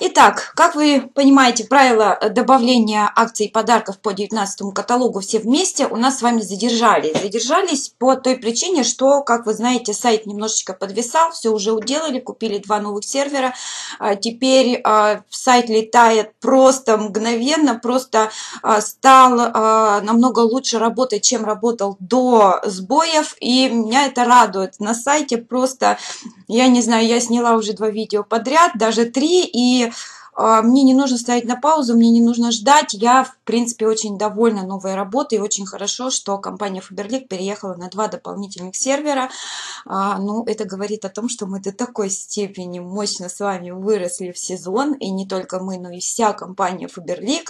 Итак, как вы понимаете, правила добавления акций и подарков по 19 каталогу все вместе у нас с вами задержались. Задержались по той причине, что, как вы знаете, сайт немножечко подвисал, все уже уделали, купили два новых сервера. А теперь а, сайт летает просто мгновенно, просто а, стал намного лучше работать, чем работал до сбоев. И меня это радует. На сайте просто, я не знаю, я сняла уже два видео подряд, даже три, и а, мне не нужно ставить на паузу, мне не нужно ждать. Я, в принципе, очень довольна новой работой. Очень хорошо, что компания Faberlic переехала на два дополнительных сервера. А, ну, это говорит о том, что мы до такой степени мощно с вами выросли в сезон. И не только мы, но и вся компания Faberlic,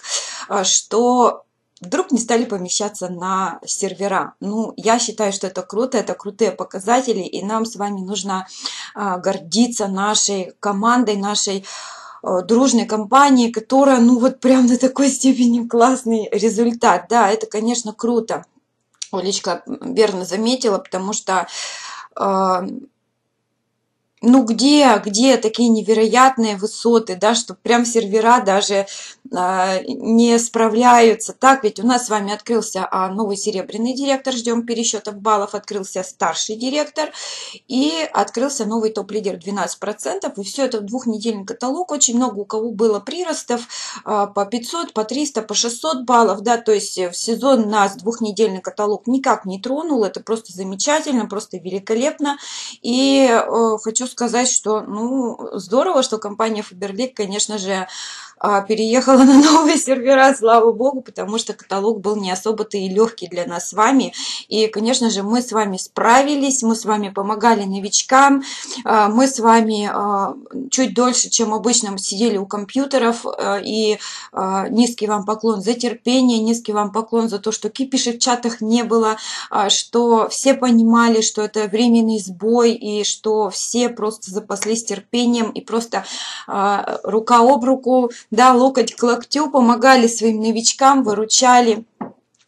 а, что вдруг не стали помещаться на сервера. Ну, я считаю, что это круто, это крутые показатели, и нам с вами нужно гордиться нашей командой, нашей дружной компании, которая, ну вот прям на такой степени классный результат. Да, это, конечно, круто. Олечка верно заметила, потому что э, ну где, где такие невероятные высоты, да, что прям сервера даже а, не справляются. Так, ведь у нас с вами открылся а, новый серебряный директор, ждем пересчетов баллов, открылся старший директор и открылся новый топ-лидер 12%. И все это двухнедельный каталог. Очень много у кого было приростов а, по 500, по 300, по 600 баллов, да, то есть в сезон нас двухнедельный каталог никак не тронул. Это просто замечательно, просто великолепно. И э, хочу сказать, что, ну, здорово, что компания Faberlic, конечно же, переехала на новые сервера, слава богу, потому что каталог был не особо-то и легкий для нас с вами. И, конечно же, мы с вами справились, мы с вами помогали новичкам, а, мы с вами а, чуть дольше, чем обычно, сидели у компьютеров. И низкий вам поклон за терпение, низкий вам поклон за то, что кипиша в чатах не было, что все понимали, что это временный сбой, и что все просто запаслись терпением и просто рука об руку да, локоть к локтю, помогали своим новичкам, выручали.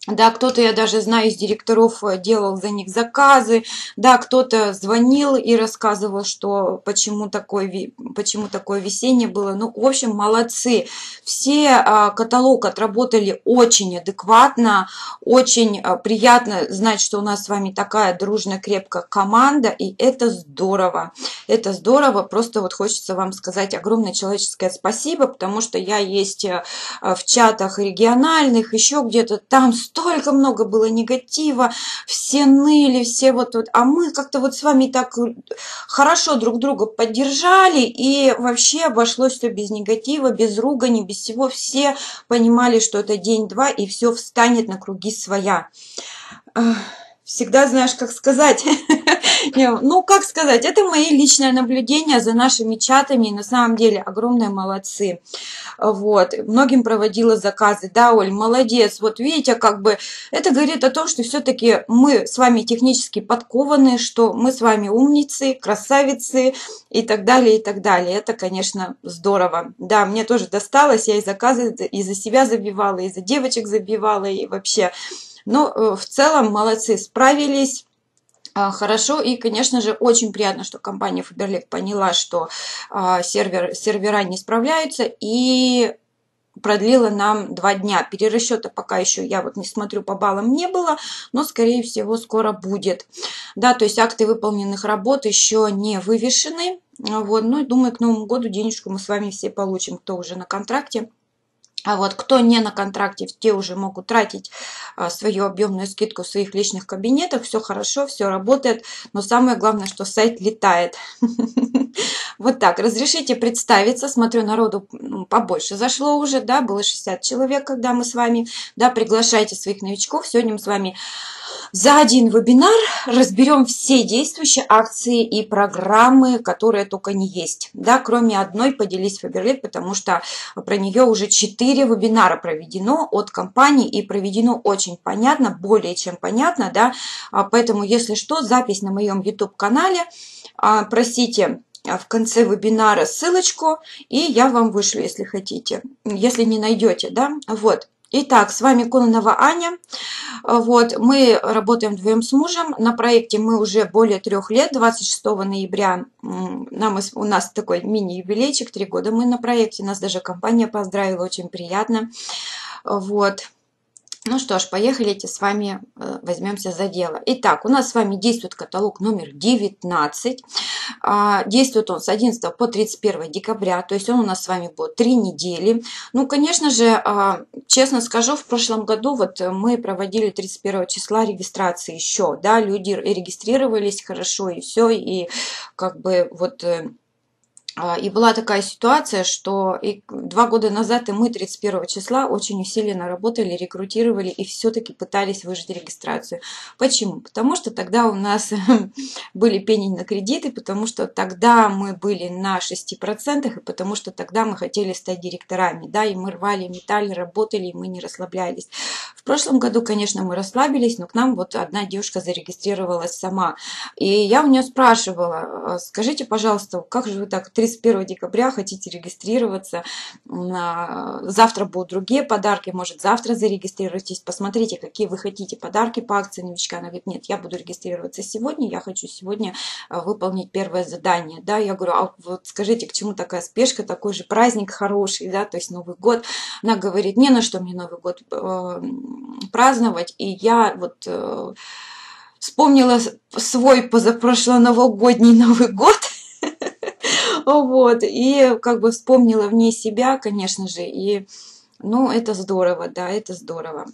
Да, кто-то, я даже знаю, из директоров э, делал за них заказы. Да, кто-то звонил и рассказывал, что почему такое, почему такое весеннее было. Ну, в общем, молодцы. Все а, каталог отработали очень адекватно. Очень а, приятно знать, что у нас с вами такая дружная, крепкая команда. И это здорово. Это здорово. Просто вот хочется вам сказать огромное человеческое спасибо, потому что я есть э, в чатах региональных, еще где-то там столько много было негатива, все ныли, все вот, вот, а мы как-то вот с вами так хорошо друг друга поддержали, и вообще обошлось все без негатива, без ругани, без всего, все понимали, что это день-два, и все встанет на круги своя. Всегда знаешь, как сказать. ну, как сказать, это мои личные наблюдения за нашими чатами. На самом деле, огромные молодцы. Вот. Многим проводила заказы. Да, Оль, молодец. Вот видите, как бы это говорит о том, что все-таки мы с вами технически подкованы, что мы с вами умницы, красавицы и так далее, и так далее. Это, конечно, здорово. Да, мне тоже досталось. Я и заказы и за себя забивала, и за девочек забивала, и вообще но э, в целом молодцы, справились хорошо. И, конечно же, очень приятно, что компания Faberlic поняла, что а, сервер, сервера не справляются и продлила нам два дня. Перерасчета пока еще я вот не смотрю по баллам не было, но скорее всего скоро будет. Да, то есть акты выполненных работ еще не вывешены. Вот, ну и думаю, к Новому году денежку мы с вами все получим, кто уже на контракте. А вот кто не на контракте, те уже могут тратить а, свою объемную скидку в своих личных кабинетах. Все хорошо, все работает. Но самое главное, что сайт летает. Вот так. Разрешите представиться. Смотрю, народу побольше зашло уже, да, было 60 человек, когда мы с вами, да, приглашайте своих новичков. Сегодня мы с вами за один вебинар разберем все действующие акции и программы, которые только не есть. Да, кроме одной поделись Фаберлит, потому что про нее уже 4 вебинара проведено от компании и проведено очень понятно, более чем понятно. Да, а поэтому, если что, запись на моем YouTube-канале. А, просите а, в конце вебинара ссылочку, и я вам вышлю, если хотите, если не найдете, да, вот. Итак, с вами Кононова Аня. Вот, мы работаем вдвоем с мужем. На проекте мы уже более трех лет. 26 ноября нам, у нас такой мини-юбилейчик, три года мы на проекте. Нас даже компания поздравила, очень приятно. Вот. Ну что ж, поехали с вами э, возьмемся за дело. Итак, у нас с вами действует каталог номер 19. А, действует он с 11 по 31 декабря, то есть он у нас с вами будет 3 недели. Ну, конечно же, а, честно скажу, в прошлом году вот мы проводили 31 числа регистрации еще, да, люди регистрировались хорошо и все, и как бы вот э, и была такая ситуация, что и два года назад и мы 31 числа очень усиленно работали, рекрутировали и все-таки пытались выжить регистрацию. Почему? Потому что тогда у нас были пени на кредиты, потому что тогда мы были на 6%, и потому что тогда мы хотели стать директорами, да, и мы рвали, металли, работали, и мы не расслаблялись. Прошлом году, конечно, мы расслабились, но к нам вот одна девушка зарегистрировалась сама. И я у нее спрашивала, «А скажите, пожалуйста, как же вы так 31 декабря хотите регистрироваться, завтра будут другие подарки, может завтра зарегистрируйтесь, посмотрите, какие вы хотите подарки по акции новичка. Она говорит, нет, я буду регистрироваться сегодня, я хочу сегодня а, выполнить первое задание. Да, я говорю, а вот скажите, к чему такая спешка, такой же праздник хороший, да, то есть Новый год. Она говорит, не на что мне Новый год э, праздновать, и я вот э, вспомнила свой позапрошлый новогодний Новый год, Вот, и как бы вспомнила в ней себя, конечно же, и, ну, это здорово, да, это здорово.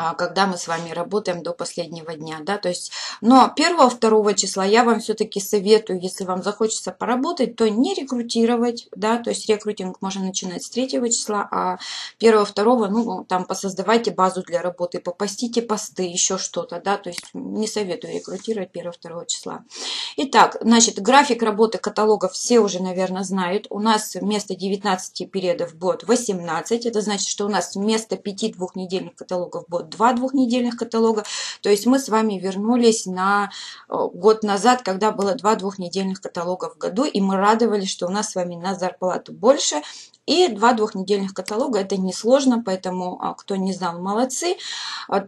А, когда мы с вами работаем до последнего дня, да, то есть, но 1-2 числа я вам все-таки советую, если вам захочется поработать, то не рекрутировать, да, то есть рекрутинг можно начинать с 3 числа, а 1-2, ну, там, посоздавайте базу для работы, попастите посты, еще что-то, да, то есть не советую рекрутировать 1-2 числа. Итак, значит, график работы каталогов все уже, наверное, знают, у нас вместо 19 периодов будет 18, это значит, что у нас вместо 5 двухнедельных каталогов будет два двухнедельных каталога. То есть мы с вами вернулись на э, год назад, когда было два двухнедельных каталога в году, и мы радовались, что у нас с вами на зарплату больше, и два двухнедельных каталога, это несложно, поэтому а, кто не знал, молодцы.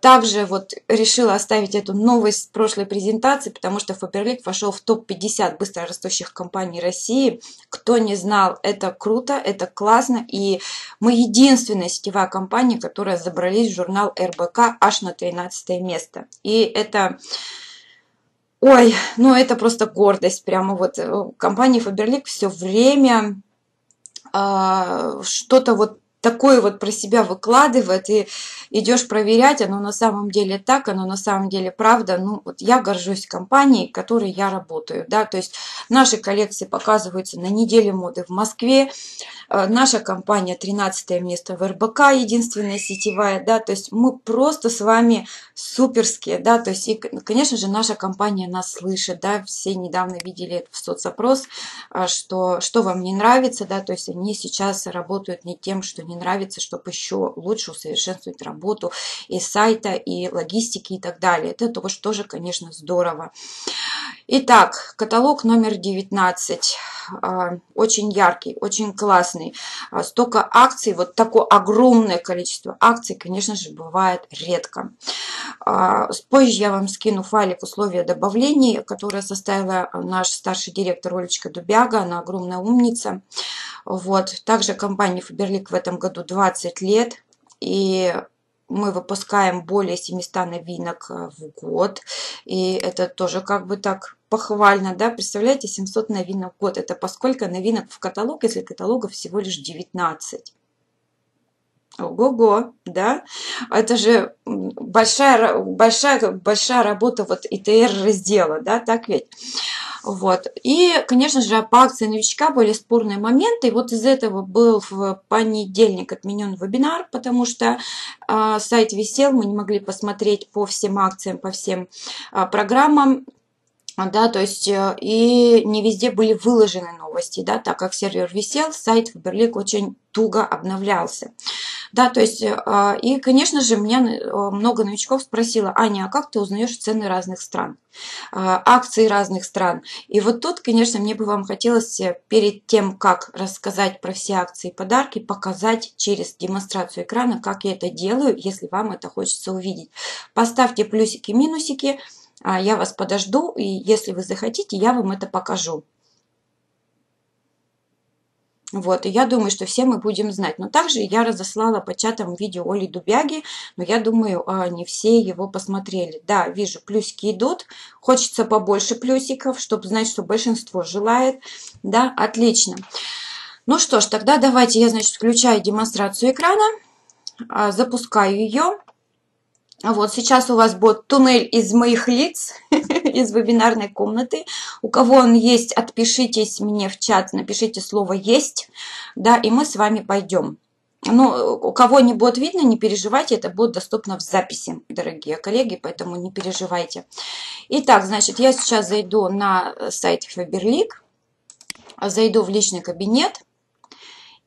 Также вот решила оставить эту новость прошлой презентации, потому что Faberlic вошел в топ-50 быстрорастущих компаний России. Кто не знал, это круто, это классно, и мы единственная сетевая компания, которая забрались в журнал РБК аж на 13 место. И это... Ой, ну это просто гордость. Прямо вот э, компания Faberlic все время что-то вот такое вот про себя выкладывает, и идешь проверять, оно на самом деле так, оно на самом деле правда. Ну, вот я горжусь компанией, в которой я работаю, да, то есть наши коллекции показываются на неделе моды в Москве, Э, наша компания 13 место в РБК, единственная сетевая, да, то есть мы просто с вами суперские, да, то есть, и, конечно же, наша компания нас слышит, да, все недавно видели в соцопрос, э, что, что вам не нравится, да, то есть они сейчас работают не тем, что не нравится, чтобы еще лучше усовершенствовать работу и сайта, и логистики и так далее. Это тоже, тоже конечно, здорово. Итак, каталог номер 19. А, очень яркий, очень классный. А, столько акций, вот такое огромное количество акций, конечно же, бывает редко. А, позже я вам скину файлик условия добавлений, которые составила наш старший директор Олечка Дубяга. Она огромная умница. Вот. Также компания Фаберлик в этом году 20 лет. И мы выпускаем более 700 новинок в год. И это тоже как бы так похвально, да, представляете, 700 новинок в год. Это поскольку новинок в каталог, если каталогов всего лишь 19. Ого-го, да? Это же большая, большая, большая работа вот ИТР раздела, да, так ведь? Вот. И, конечно же, по акции новичка были спорные моменты. И вот из этого был в понедельник отменен вебинар, потому что э, сайт висел, мы не могли посмотреть по всем акциям, по всем э, программам да, то есть э, и не везде были выложены новости, да, так как сервер висел, сайт Фаберлик очень туго обновлялся. Да, то есть, а, и, конечно же, меня много новичков спросило, Аня, а как ты узнаешь цены разных стран? А, акции разных стран. И вот тут, конечно, мне бы вам хотелось перед тем, как рассказать про все акции и подарки, показать через демонстрацию экрана, как я это делаю, если вам это хочется увидеть. Поставьте плюсики, минусики, а, я вас подожду, и если вы захотите, я вам это покажу. Вот, и я думаю, что все мы будем знать. Но также я разослала по чатам видео Оли Дубяги, но я думаю, а, не все его посмотрели. Да, вижу, плюсики идут. Хочется побольше плюсиков, чтобы знать, что большинство желает. Да, отлично. Ну что ж, тогда давайте я, значит, включаю демонстрацию экрана, а, запускаю ее. Вот сейчас у вас будет туннель из моих лиц, из вебинарной комнаты. У кого он есть, отпишитесь мне в чат, напишите слово «есть», да, и мы с вами пойдем. Ну, у кого не будет видно, не переживайте, это будет доступно в записи, дорогие коллеги, поэтому не переживайте. Итак, значит, я сейчас зайду на сайт Faberlic, зайду в личный кабинет,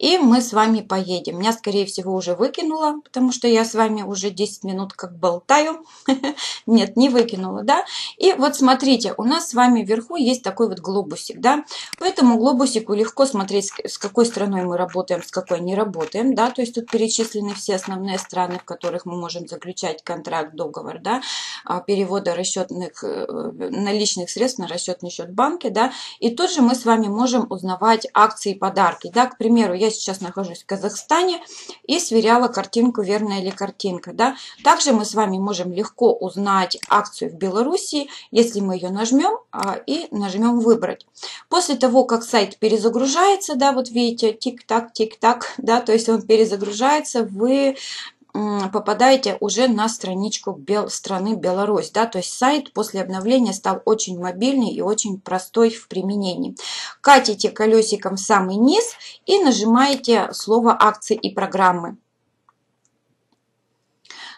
и мы с вами поедем. Меня, скорее всего, уже выкинуло, потому что я с вами уже 10 минут как болтаю. Нет, не выкинула, да? И вот смотрите, у нас с вами вверху есть такой вот глобусик, да? По этому глобусику легко смотреть, с какой страной мы работаем, с какой не работаем, да? То есть тут перечислены все основные страны, в которых мы можем заключать контракт, договор, да? А, перевода расчетных, э, наличных средств на расчетный счет банки, да? И тут же мы с вами можем узнавать акции и подарки, да? К примеру, я сейчас нахожусь в Казахстане и сверяла картинку, верная ли картинка. Да? Также мы с вами можем легко узнать акцию в Беларуси, если мы ее нажмем а, и нажмем «Выбрать». После того, как сайт перезагружается, да, вот видите, тик-так, тик-так, да, то есть он перезагружается, вы попадаете уже на страничку Бел, страны Беларусь. Да? То есть сайт после обновления стал очень мобильный и очень простой в применении. Катите колесиком в самый низ и нажимаете слово акции и программы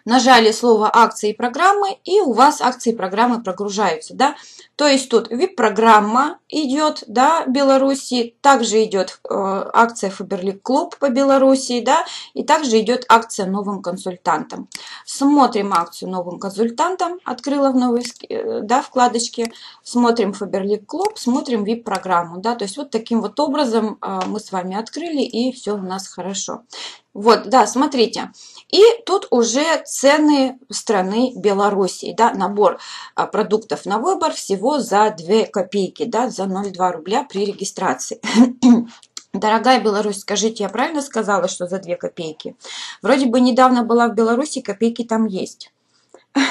нажали слово акции и программы, и у вас акции и программы прогружаются, да. То есть тут VIP-программа идет, да, Беларуси, также идет э, акция Фаберлик Клуб по Беларуси, да, и также идет акция новым консультантам. Смотрим акцию новым консультантам, открыла в новой, э, да, вкладочке, смотрим Фаберлик Клуб, смотрим VIP-программу, да, то есть вот таким вот образом э, мы с вами открыли, и все у нас хорошо. Вот, да, смотрите. И тут уже цены страны Белоруссии, да, набор а, продуктов на выбор всего за 2 копейки, да, за 0,2 рубля при регистрации. Дорогая Беларусь, скажите, я правильно сказала, что за 2 копейки? Вроде бы недавно была в Беларуси, копейки там есть.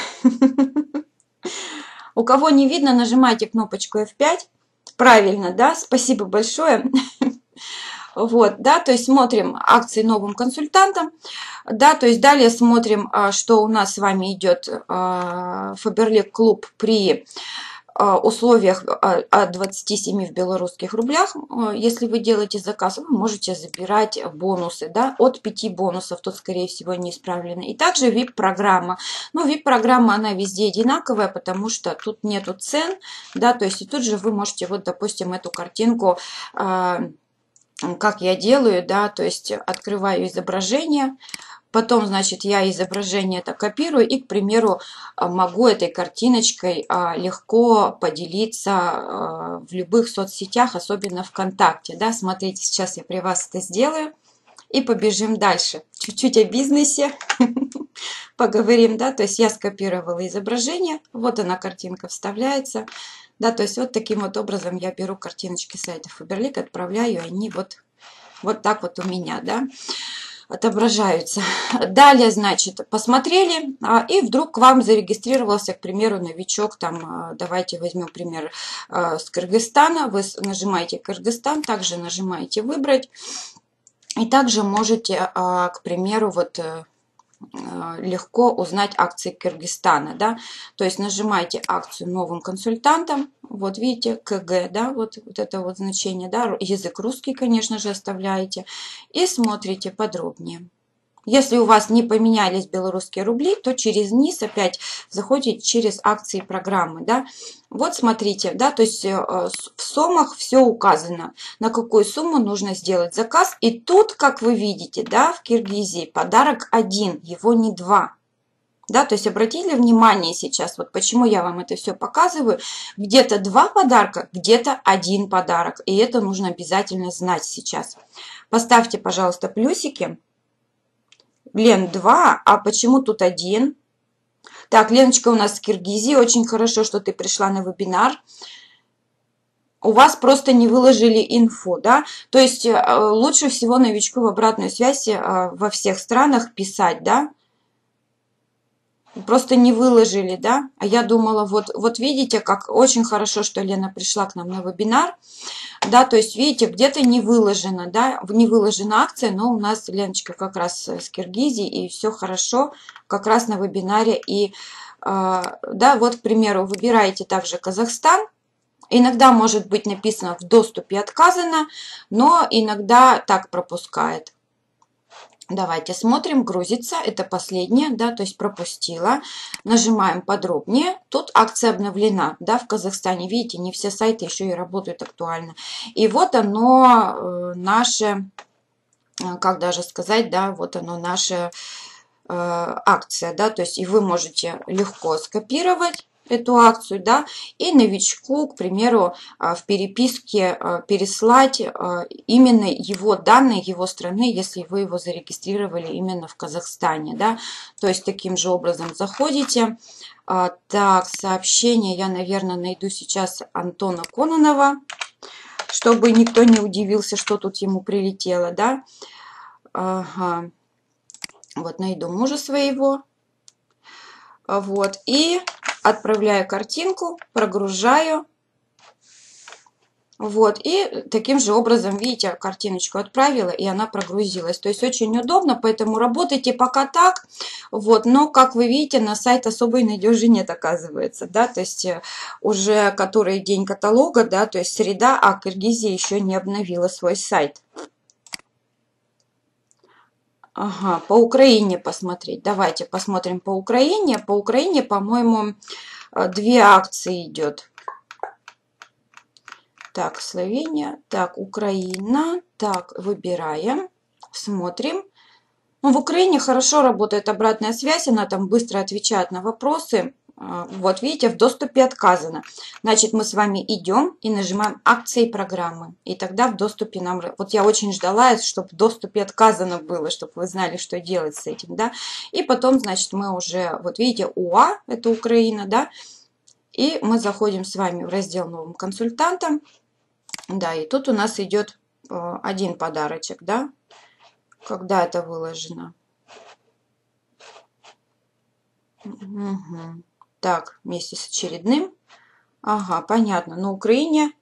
У кого не видно, нажимайте кнопочку F5. Правильно, да? Спасибо большое. Вот, да, то есть смотрим акции новым консультантам, да, то есть далее смотрим, а, что у нас с вами идет Фаберлик клуб при а, условиях от 27 в белорусских рублях, а, если вы делаете заказ, вы можете забирать бонусы, да, от 5 бонусов, тут, скорее всего, не исправлено. И также VIP-программа. Ну, VIP-программа, она везде одинаковая, потому что тут нету цен, да, то есть и тут же вы можете, вот, допустим, эту картинку как я делаю, да, то есть открываю изображение, потом, значит, я изображение это копирую и, к примеру, могу этой картиночкой а, легко поделиться а, в любых соцсетях, особенно ВКонтакте, да, смотрите, сейчас я при вас это сделаю и побежим дальше. Чуть-чуть о бизнесе поговорим, да, то есть я скопировала изображение, вот она картинка вставляется, да, то есть вот таким вот образом я беру картиночки сайта Faberlic, отправляю, они вот, вот так вот у меня, да, отображаются. Далее, значит, посмотрели, а, и вдруг к вам зарегистрировался, к примеру, новичок, там, а, давайте возьмем пример а, с Кыргызстана, вы нажимаете Кыргызстан, также нажимаете «Выбрать», и также можете, к примеру, вот Э, легко узнать акции Кыргызстана, да, то есть нажимаете акцию новым консультантам, вот видите, КГ, да, вот, вот это вот значение, да, язык русский, конечно же, оставляете, и смотрите подробнее. Если у вас не поменялись белорусские рубли, то через низ опять заходите через акции программы, да. Вот смотрите, да, то есть э, в суммах все указано, на какую сумму нужно сделать заказ. И тут, как вы видите, да, в Киргизии подарок один, его не два. Да, то есть обратили внимание сейчас, вот почему я вам это все показываю, где-то два подарка, где-то один подарок, и это нужно обязательно знать сейчас. Поставьте, пожалуйста, плюсики. Лен, два, а почему тут один? Так, Леночка у нас с Киргизии, очень хорошо, что ты пришла на вебинар. У вас просто не выложили инфу, да? То есть э, лучше всего новичку в обратную связь э, во всех странах писать, да? Просто не выложили, да, а я думала, вот, вот видите, как очень хорошо, что Лена пришла к нам на вебинар, да, то есть, видите, где-то не выложено, да, не выложена акция, но у нас Леночка как раз с Киргизии, и все хорошо, как раз на вебинаре, и, э, да, вот, к примеру, выбираете также Казахстан, Иногда может быть написано в доступе отказано, но иногда так пропускает. Давайте смотрим, грузится, это последняя, да, то есть пропустила. Нажимаем подробнее. Тут акция обновлена, да, в Казахстане. Видите, не все сайты еще и работают актуально. И вот оно э, наше, э, как даже сказать, да, вот оно наше э, акция, да, то есть и вы можете легко скопировать эту акцию, да, и новичку, к примеру, а, в переписке а, переслать а, именно его данные, его страны, если вы его зарегистрировали именно в Казахстане, да, то есть таким же образом заходите. Так, сообщение я, наверное, найду сейчас Антона Кононова, чтобы никто не удивился, что тут ему прилетело, да. Ага. Вот найду мужа своего. Вот, и отправляю картинку, прогружаю. Вот, и таким же образом, видите, картиночку отправила, и она прогрузилась. То есть очень удобно, поэтому работайте пока так. Вот, но, как вы видите, на сайт особой надежи нет, оказывается, да, то есть э, уже который день каталога, да, то есть среда, а Киргизия еще не обновила свой сайт. Ага, по Украине посмотреть. Давайте посмотрим по Украине. По Украине, по-моему, э, две акции идет. Так, Словения. Так, Украина. Так, выбираем. Смотрим. Ну, в Украине хорошо работает обратная связь. Она там быстро отвечает на вопросы. А, вот видите, в доступе отказано. Значит, мы с вами идем и нажимаем акции программы. И тогда в доступе нам... Вот я очень ждала, чтобы в доступе отказано было, чтобы вы знали, что делать с этим, да. И потом, значит, мы уже, вот видите, УА, это Украина, да. И мы заходим с вами в раздел новым консультантам. Да, и тут у нас идет а, один подарочек, да. Когда это выложено. Угу. Так, вместе с очередным. Ага, понятно. На Украине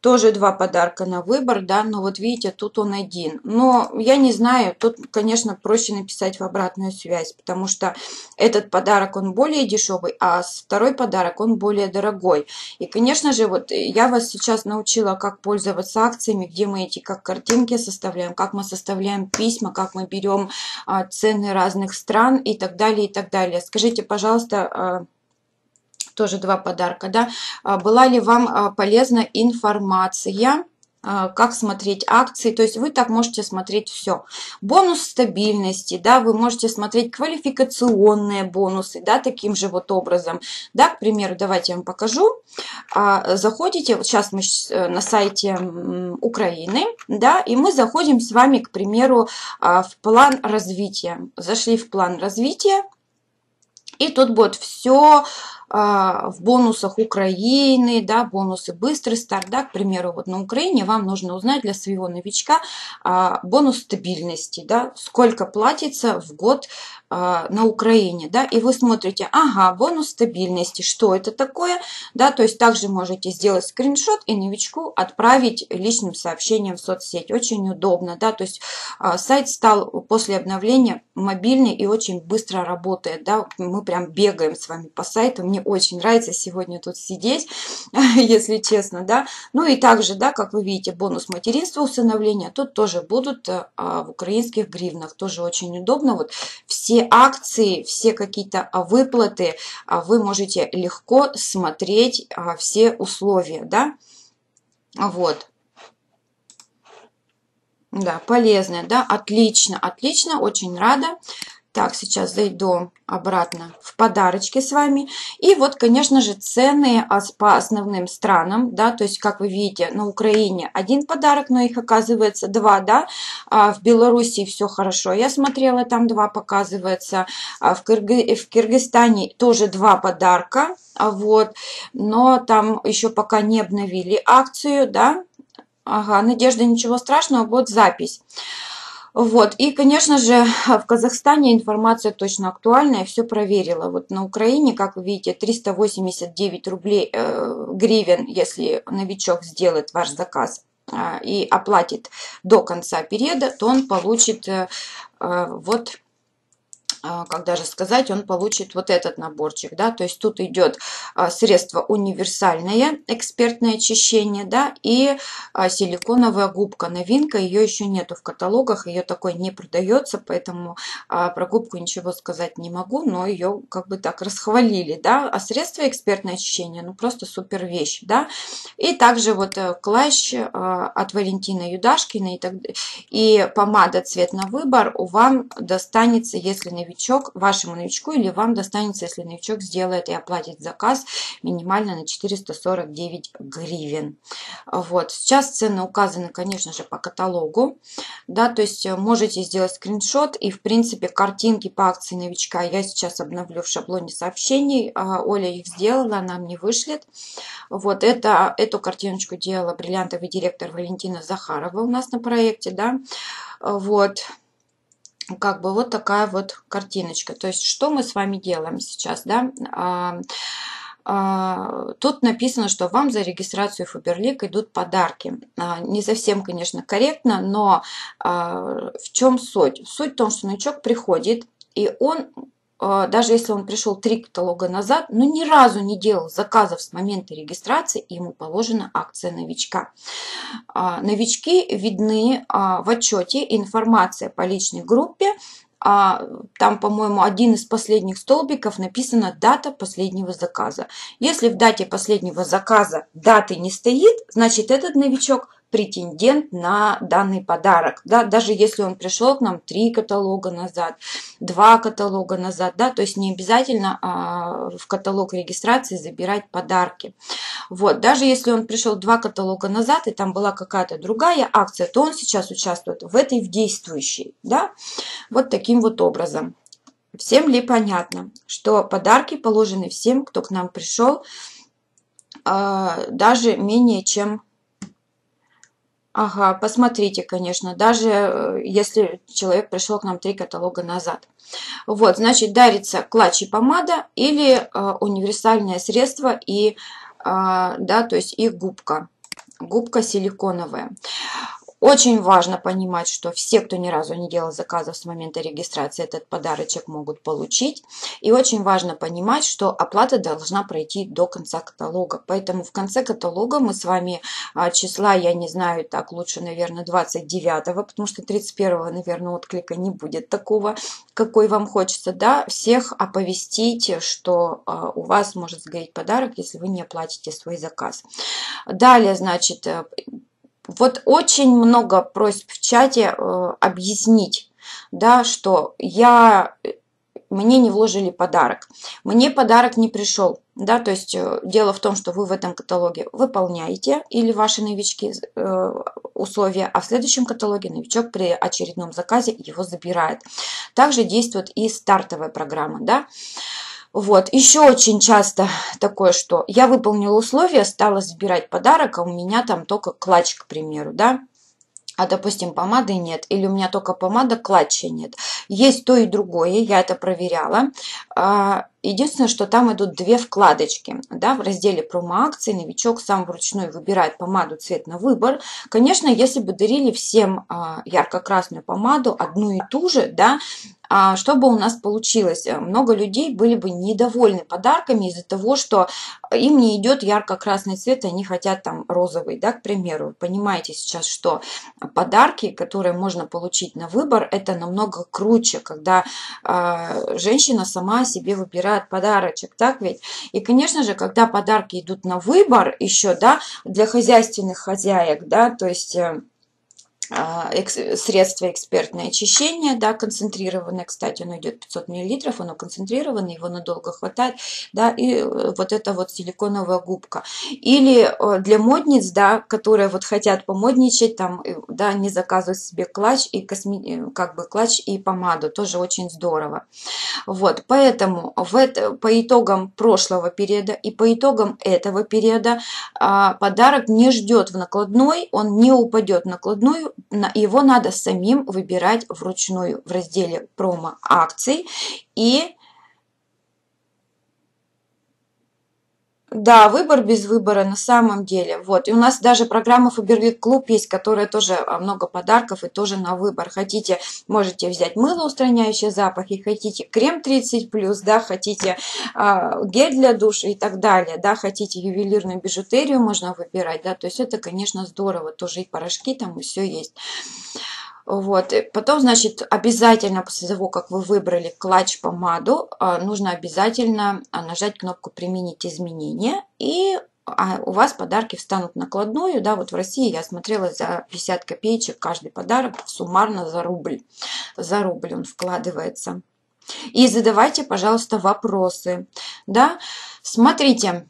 тоже два подарка на выбор, да, но вот видите, тут он один. Но я не знаю, тут, конечно, проще написать в обратную связь, потому что этот подарок, он более дешевый, а второй подарок, он более дорогой. И, конечно же, вот я вас сейчас научила, как пользоваться акциями, где мы эти как картинки составляем, как мы составляем письма, как мы берем а, цены разных стран и так далее, и так далее. Скажите, пожалуйста, а, тоже два подарка, да, а, была ли вам а, полезна информация, а, как смотреть акции, то есть вы так можете смотреть все. Бонус стабильности, да, вы можете смотреть квалификационные бонусы, да, таким же вот образом, да, к примеру, давайте я вам покажу. Заходите, вот сейчас мы э, на сайте Украины, да, и мы заходим с вами, к примеру, в план развития. Зашли в план развития, и тут будет все в бонусах Украины, да, бонусы быстрый старт, да, к примеру, вот на Украине вам нужно узнать для своего новичка а, бонус стабильности, да, сколько платится в год а, на Украине, да, и вы смотрите, ага, бонус стабильности, что это такое, да, то есть также можете сделать скриншот и новичку отправить личным сообщением в соцсеть, очень удобно, да, то есть сайт стал после обновления мобильный и очень быстро работает, да, мы прям бегаем с вами по сайту, мне очень нравится сегодня тут сидеть, если честно, да. Ну и также, да, как вы видите, бонус материнства усыновления тут тоже будут а, в украинских гривнах. Тоже очень удобно. Вот все акции, все какие-то а, выплаты а, вы можете легко смотреть а, все условия, да. Вот. Да, полезная, да, отлично, отлично, очень рада. Так, сейчас зайду обратно в подарочки с вами. И вот, конечно же, цены по основным странам, да, то есть, как вы видите, на Украине один подарок, но их оказывается два, да, а в Беларуси все хорошо, я смотрела, там два показывается, а в, Кыргы... в Кыргызстане тоже два подарка, а вот, но там еще пока не обновили акцию, да, ага, Надежда, ничего страшного, вот запись. Вот. И, конечно же, в Казахстане информация точно актуальная, все проверила. Вот на Украине, как вы видите, 389 рублей э, гривен, если новичок сделает ваш заказ э, и оплатит до конца периода, то он получит э, э, вот а, как даже сказать, он получит вот этот наборчик, да, то есть тут идет а, средство универсальное, экспертное очищение, да, и а, силиконовая губка, новинка, ее еще нету в каталогах, ее такой не продается, поэтому про губку ничего сказать не могу, но ее как бы так расхвалили, да, а средство экспертное очищение, ну просто супер вещь, да, и также вот э, клащ от Валентина Юдашкина и, так, и помада цвет на выбор вам достанется, если новичок новичок, вашему новичку или вам достанется, если новичок сделает и оплатит заказ минимально на 449 гривен. Вот. Сейчас цены указаны, конечно же, по каталогу. Да, то есть э, можете сделать скриншот и, в принципе, картинки по акции новичка я сейчас обновлю в шаблоне сообщений. А, Оля их сделала, она мне вышлет. Вот это, эту картиночку делала бриллиантовый директор Валентина Захарова у нас на проекте, да. Вот как бы вот такая вот картиночка. То есть, что мы с вами делаем сейчас, да? А, а, тут написано, что вам за регистрацию Фаберлик идут подарки. А, не совсем, конечно, корректно, но в чем суть? Суть в том, что новичок приходит, и он даже если он пришел три каталога назад, но ни разу не делал заказов с момента регистрации, ему положена акция новичка. А, новички видны а, в отчете информация по личной группе, там, по-моему, один из последних столбиков написана дата последнего заказа. Если в дате последнего заказа даты не стоит, значит этот новичок претендент на данный подарок. Да? Даже если он пришел к нам три каталога назад, два каталога назад, да? то есть не обязательно а, в каталог регистрации забирать подарки. Вот. Даже если он пришел два каталога назад, и там была какая-то другая акция, то он сейчас участвует в этой, в действующей. Да? Вот таким вот образом. Всем ли понятно, что подарки положены всем, кто к нам пришел, а, даже менее чем Ага, посмотрите, конечно, даже э, если человек пришел к нам три каталога назад. Вот, значит, дарится клатч и помада или э, универсальное средство и, э, да, то есть и губка. Губка силиконовая. Очень важно понимать, что все, кто ни разу не делал заказов с момента регистрации, этот подарочек могут получить. И очень важно понимать, что оплата должна пройти до конца каталога. Поэтому в конце каталога мы с вами а, числа, я не знаю, так лучше, наверное, 29, потому что 31, наверное, отклика не будет такого, какой вам хочется, да, всех оповестить, что а, у вас может сгореть подарок, если вы не оплатите свой заказ. Далее, значит, э, вот очень много просьб в чате э, объяснить, да, что я, мне не вложили подарок, мне подарок не пришел, да, то есть э, дело в том, что вы в этом каталоге выполняете или ваши новички э, условия, а в следующем каталоге новичок при очередном заказе его забирает. Также действует и стартовая программа, да, вот, еще очень часто такое, что я выполнила условия, стала забирать подарок, а у меня там только клатч, к примеру, да, а, допустим, помады нет, или у меня только помада, клатча нет. Есть то и другое, я это проверяла. А, единственное, что там идут две вкладочки. Да, в разделе промо-акции новичок сам вручную выбирает помаду цвет на выбор. Конечно, если бы дарили всем а, ярко-красную помаду, одну и ту же, да, а что бы у нас получилось? Много людей были бы недовольны подарками из-за того, что им не идет ярко-красный цвет, они хотят там розовый, да, к примеру. Понимаете сейчас, что подарки, которые можно получить на выбор, это намного круче, когда э, женщина сама себе выбирает подарочек, так ведь? И, конечно же, когда подарки идут на выбор еще, да, для хозяйственных хозяек, да, то есть э, средство экспертное очищение, да, концентрированное, кстати, оно идет 500 мл, оно концентрированное, его надолго хватает, да, и э, вот эта вот силиконовая губка. Или э, для модниц, да, которые вот хотят помодничать, там, э, да, не заказывают себе клатч и косми... как бы клатч и помаду, тоже очень здорово. Вот, поэтому в это, по итогам прошлого периода и по итогам этого периода а, подарок не ждет в накладной, он не упадет в накладную, его надо самим выбирать вручную в разделе промо акций и Да, выбор без выбора на самом деле. Вот. И у нас даже программа Фаберлик Клуб есть, которая тоже а, много подарков и тоже на выбор. Хотите, можете взять мыло, устраняющее запахи, хотите крем 30+, да, хотите э, гель для душа и так далее, да, хотите ювелирную бижутерию можно выбирать, да, то есть это, конечно, здорово, тоже и порошки там, и все есть. Вот. Потом, значит, обязательно после того, как вы выбрали клатч-помаду, а, нужно обязательно а, нажать кнопку «Применить изменения» и а у вас подарки встанут накладную, да, вот в России я смотрела за 50 копеечек каждый подарок суммарно за рубль, за рубль он вкладывается. И задавайте, пожалуйста, вопросы, да, смотрите,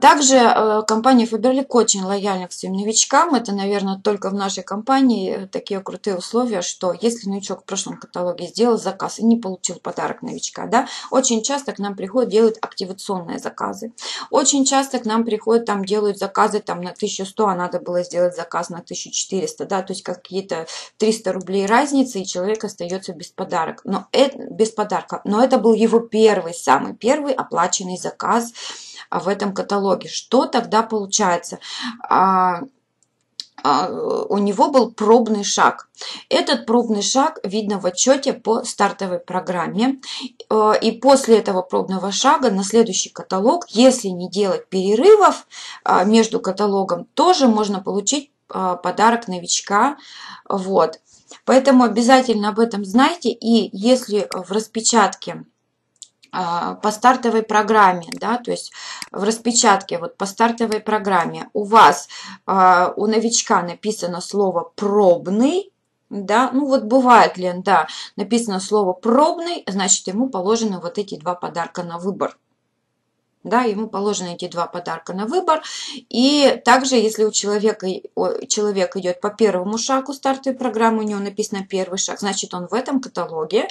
также э, компания Faberlic очень лояльна к своим новичкам. Это, наверное, только в нашей компании такие крутые условия, что если новичок в прошлом каталоге сделал заказ и не получил подарок новичка, да, очень часто к нам приходят, делают активационные заказы. Очень часто к нам приходят, там делают заказы там на 1100, а надо было сделать заказ на 1400, да, то есть какие-то 300 рублей разницы, и человек остается без подарок, но это, без подарка. Но это был его первый, самый первый оплаченный заказ, а, в этом каталоге. Что тогда получается? А, а, у него был пробный шаг. Этот пробный шаг видно в отчете по стартовой программе. И после этого пробного шага на следующий каталог, если не делать перерывов между каталогом, тоже можно получить подарок новичка. Вот. Поэтому обязательно об этом знайте. И если в распечатке а, по стартовой программе, да, то есть в распечатке вот по стартовой программе у вас, а, у новичка написано слово «пробный», да, ну вот бывает, Лен, да, написано слово «пробный», значит ему положены вот эти два подарка на выбор. Да, ему положены эти два подарка на выбор. И также, если у человека человек идет по первому шагу стартовой программы, у него написано первый шаг, значит он в этом каталоге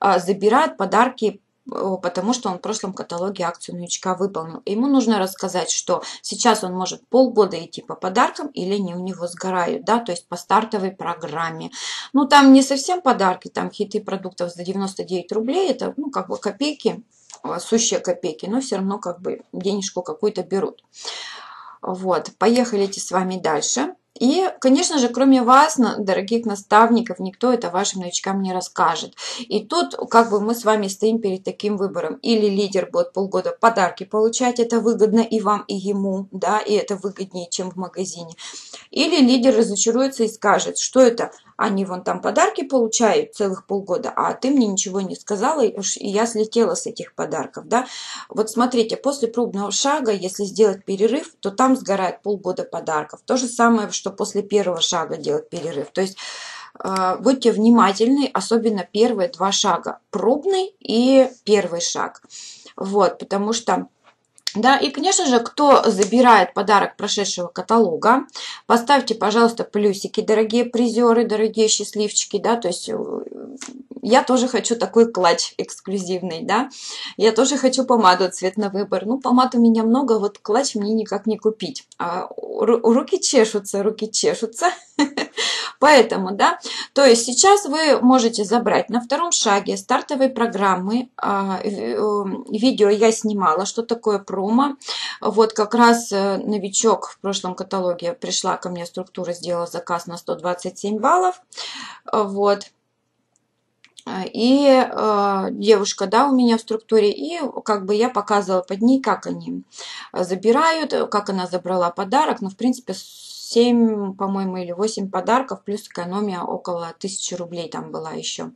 а, забирает подарки потому что он в прошлом каталоге акцию новичка выполнил. Ему нужно рассказать, что сейчас он может полгода идти по подаркам или они у него сгорают, да, то есть по стартовой программе. Ну, там не совсем подарки, там хиты продуктов за 99 рублей, это, ну, как бы копейки, а, сущие копейки, но все равно как бы денежку какую-то берут. Вот, поехали с вами дальше. И, конечно же, кроме вас, дорогих наставников, никто это вашим новичкам не расскажет. И тут как бы мы с вами стоим перед таким выбором. Или лидер будет полгода подарки получать, это выгодно и вам, и ему, да, и это выгоднее, чем в магазине. Или лидер разочаруется и скажет, что это они вон там подарки получают целых полгода, а ты мне ничего не сказала, и я слетела с этих подарков, да. Вот смотрите, после пробного шага, если сделать перерыв, то там сгорает полгода подарков. То же самое, что после первого шага делать перерыв. То есть э, будьте внимательны, особенно первые два шага, пробный и первый шаг. Вот, потому что да, и, конечно же, кто забирает подарок прошедшего каталога, поставьте, пожалуйста, плюсики, дорогие призеры, дорогие счастливчики, да, то есть э, я тоже хочу такой клатч эксклюзивный, да, я тоже хочу помаду цвет на выбор, ну, помад у меня много, вот клатч мне никак не купить, а руки чешутся, руки чешутся, Поэтому, да, то есть сейчас вы можете забрать на втором шаге стартовой программы. А, э, видео я снимала, что такое промо. Вот как раз э, новичок в прошлом каталоге пришла ко мне структура, сделала заказ на 127 баллов. Вот. И э, девушка, да, у меня в структуре, и как бы я показывала под ней, как они забирают, как она забрала подарок. Ну, в принципе, 7, по-моему, или 8 подарков, плюс экономия около 1000 рублей там была еще.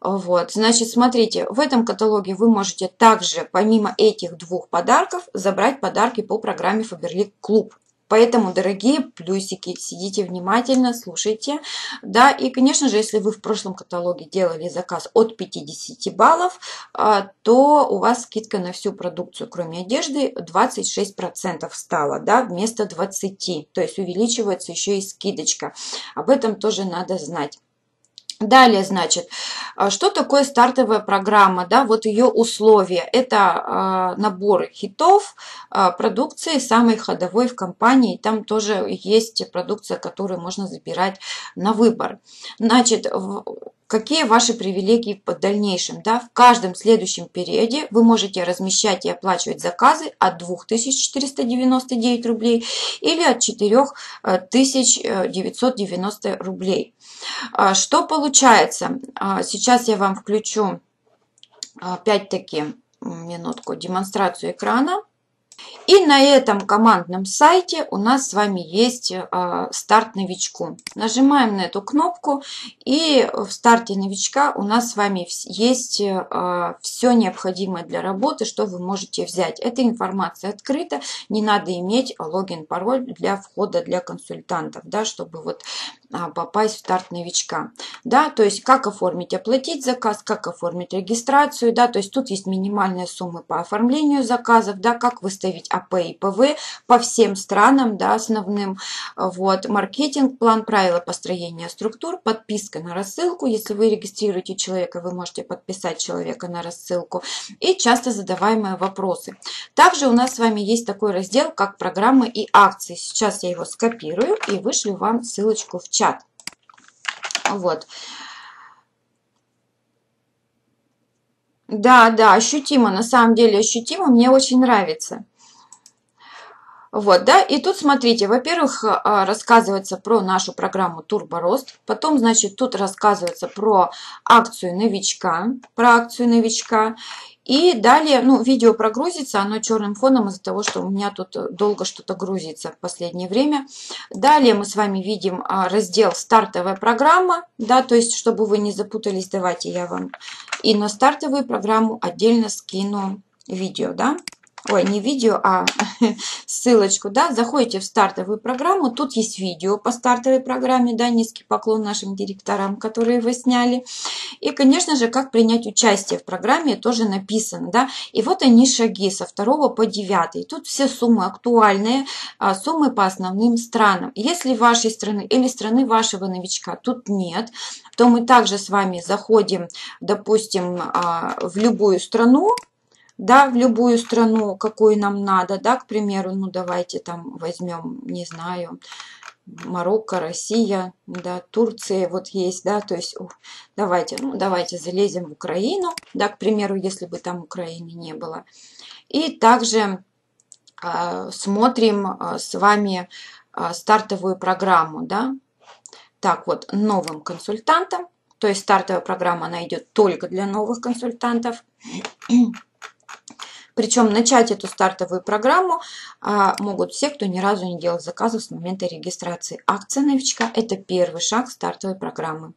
Вот, значит, смотрите, в этом каталоге вы можете также, помимо этих двух подарков, забрать подарки по программе Faberlic Club. Поэтому, дорогие плюсики, сидите внимательно, слушайте. Да, и, конечно же, если вы в прошлом каталоге делали заказ от 50 баллов, а, то у вас скидка на всю продукцию, кроме одежды, 26% стала, да, вместо 20. То есть увеличивается еще и скидочка. Об этом тоже надо знать. Далее, значит, а, что такое стартовая программа, да, вот ее условия. Это э, набор хитов, э, продукции самой ходовой в компании, там тоже есть продукция, которую можно забирать на выбор. Значит, какие ваши привилегии в дальнейшем. Да? В каждом следующем периоде вы можете размещать и оплачивать заказы от 2499 рублей или от 4990 рублей. А, что получается? А, сейчас я вам включу опять-таки минутку демонстрацию экрана. И на этом командном сайте у нас с вами есть старт новичку. Нажимаем на эту кнопку и в старте новичка у нас с вами есть все необходимое для работы, что вы можете взять. Эта информация открыта, не надо иметь логин, пароль для входа для консультантов, да, чтобы вот а, попасть в старт новичка. Да, то есть как оформить, оплатить заказ, как оформить регистрацию, да, то есть тут есть минимальные суммы по оформлению заказов, да, как выставить АП и ПВ по всем странам, да, основным, вот, маркетинг, план, правила построения структур, подписка на рассылку, если вы регистрируете человека, вы можете подписать человека на рассылку, и часто задаваемые вопросы. Также у нас с вами есть такой раздел, как программы и акции. Сейчас я его скопирую и вышлю вам ссылочку в чат. Вот. Да, да, ощутимо, на самом деле ощутимо, мне очень нравится. Вот, да, и тут смотрите, во-первых, а, рассказывается про нашу программу Турборост, потом, значит, тут рассказывается про акцию новичка, про акцию новичка, и далее, ну, видео прогрузится, оно черным фоном из-за того, что у меня тут долго что-то грузится в последнее время. Далее мы с вами видим а, раздел «Стартовая программа», да, то есть, чтобы вы не запутались, давайте я вам и на стартовую программу отдельно скину видео, да ой, не видео, а ссылочку, да, заходите в стартовую программу, тут есть видео по стартовой программе, да, низкий поклон нашим директорам, которые вы сняли. И, конечно же, как принять участие в программе тоже написано, да, и вот они шаги со 2 по 9. Тут все суммы актуальные, а, суммы по основным странам. Если вашей страны или страны вашего новичка тут нет, то мы также с вами заходим, допустим, а, в любую страну, да, в любую страну, какую нам надо, да, к примеру, ну давайте там возьмем, не знаю, Марокко, Россия, да, Турция вот есть, да, то есть ух, давайте, ну давайте залезем в Украину, да, к примеру, если бы там Украины не было. И также э, смотрим э, с вами э, стартовую программу, да, так вот, новым консультантам, то есть стартовая программа, она идет только для новых консультантов. Причем начать эту стартовую программу а, могут все, кто ни разу не делал заказов с момента регистрации. Акция новичка – это первый шаг стартовой программы.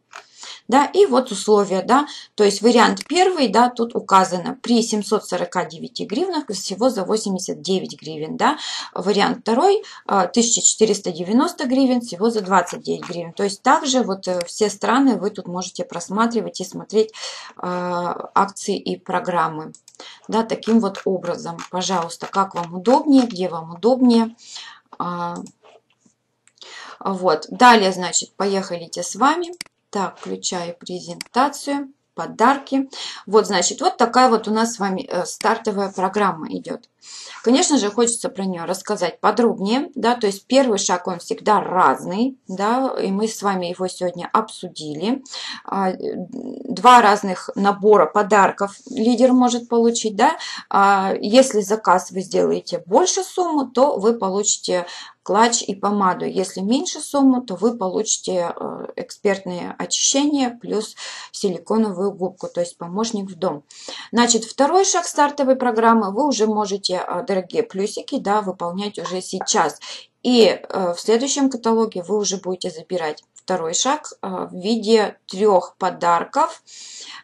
Да, и вот условия, да, то есть вариант первый, да, тут указано при 749 гривнах всего за 89 гривен, да, вариант второй 1490 а, гривен всего за 29 гривен, то есть также вот э, все страны вы тут можете просматривать и смотреть э, акции и программы да, таким вот образом. Пожалуйста, как вам удобнее, где вам удобнее. А, вот. Далее, значит, поехали с вами. Так, включаю презентацию подарки. Вот, значит, вот такая вот у нас с вами э, стартовая программа идет. Конечно же, хочется про нее рассказать подробнее, да, то есть первый шаг, он всегда разный, да, и мы с вами его сегодня обсудили. А, два разных набора подарков лидер может получить, да, а, если заказ вы сделаете больше сумму, то вы получите клатч и помаду. Если меньше сумму, то вы получите э, экспертные очищения плюс силиконовую губку, то есть помощник в дом. Значит, второй шаг стартовой программы вы уже можете, э, дорогие плюсики, да, выполнять уже сейчас. И э, в следующем каталоге вы уже будете забирать второй шаг в виде трех подарков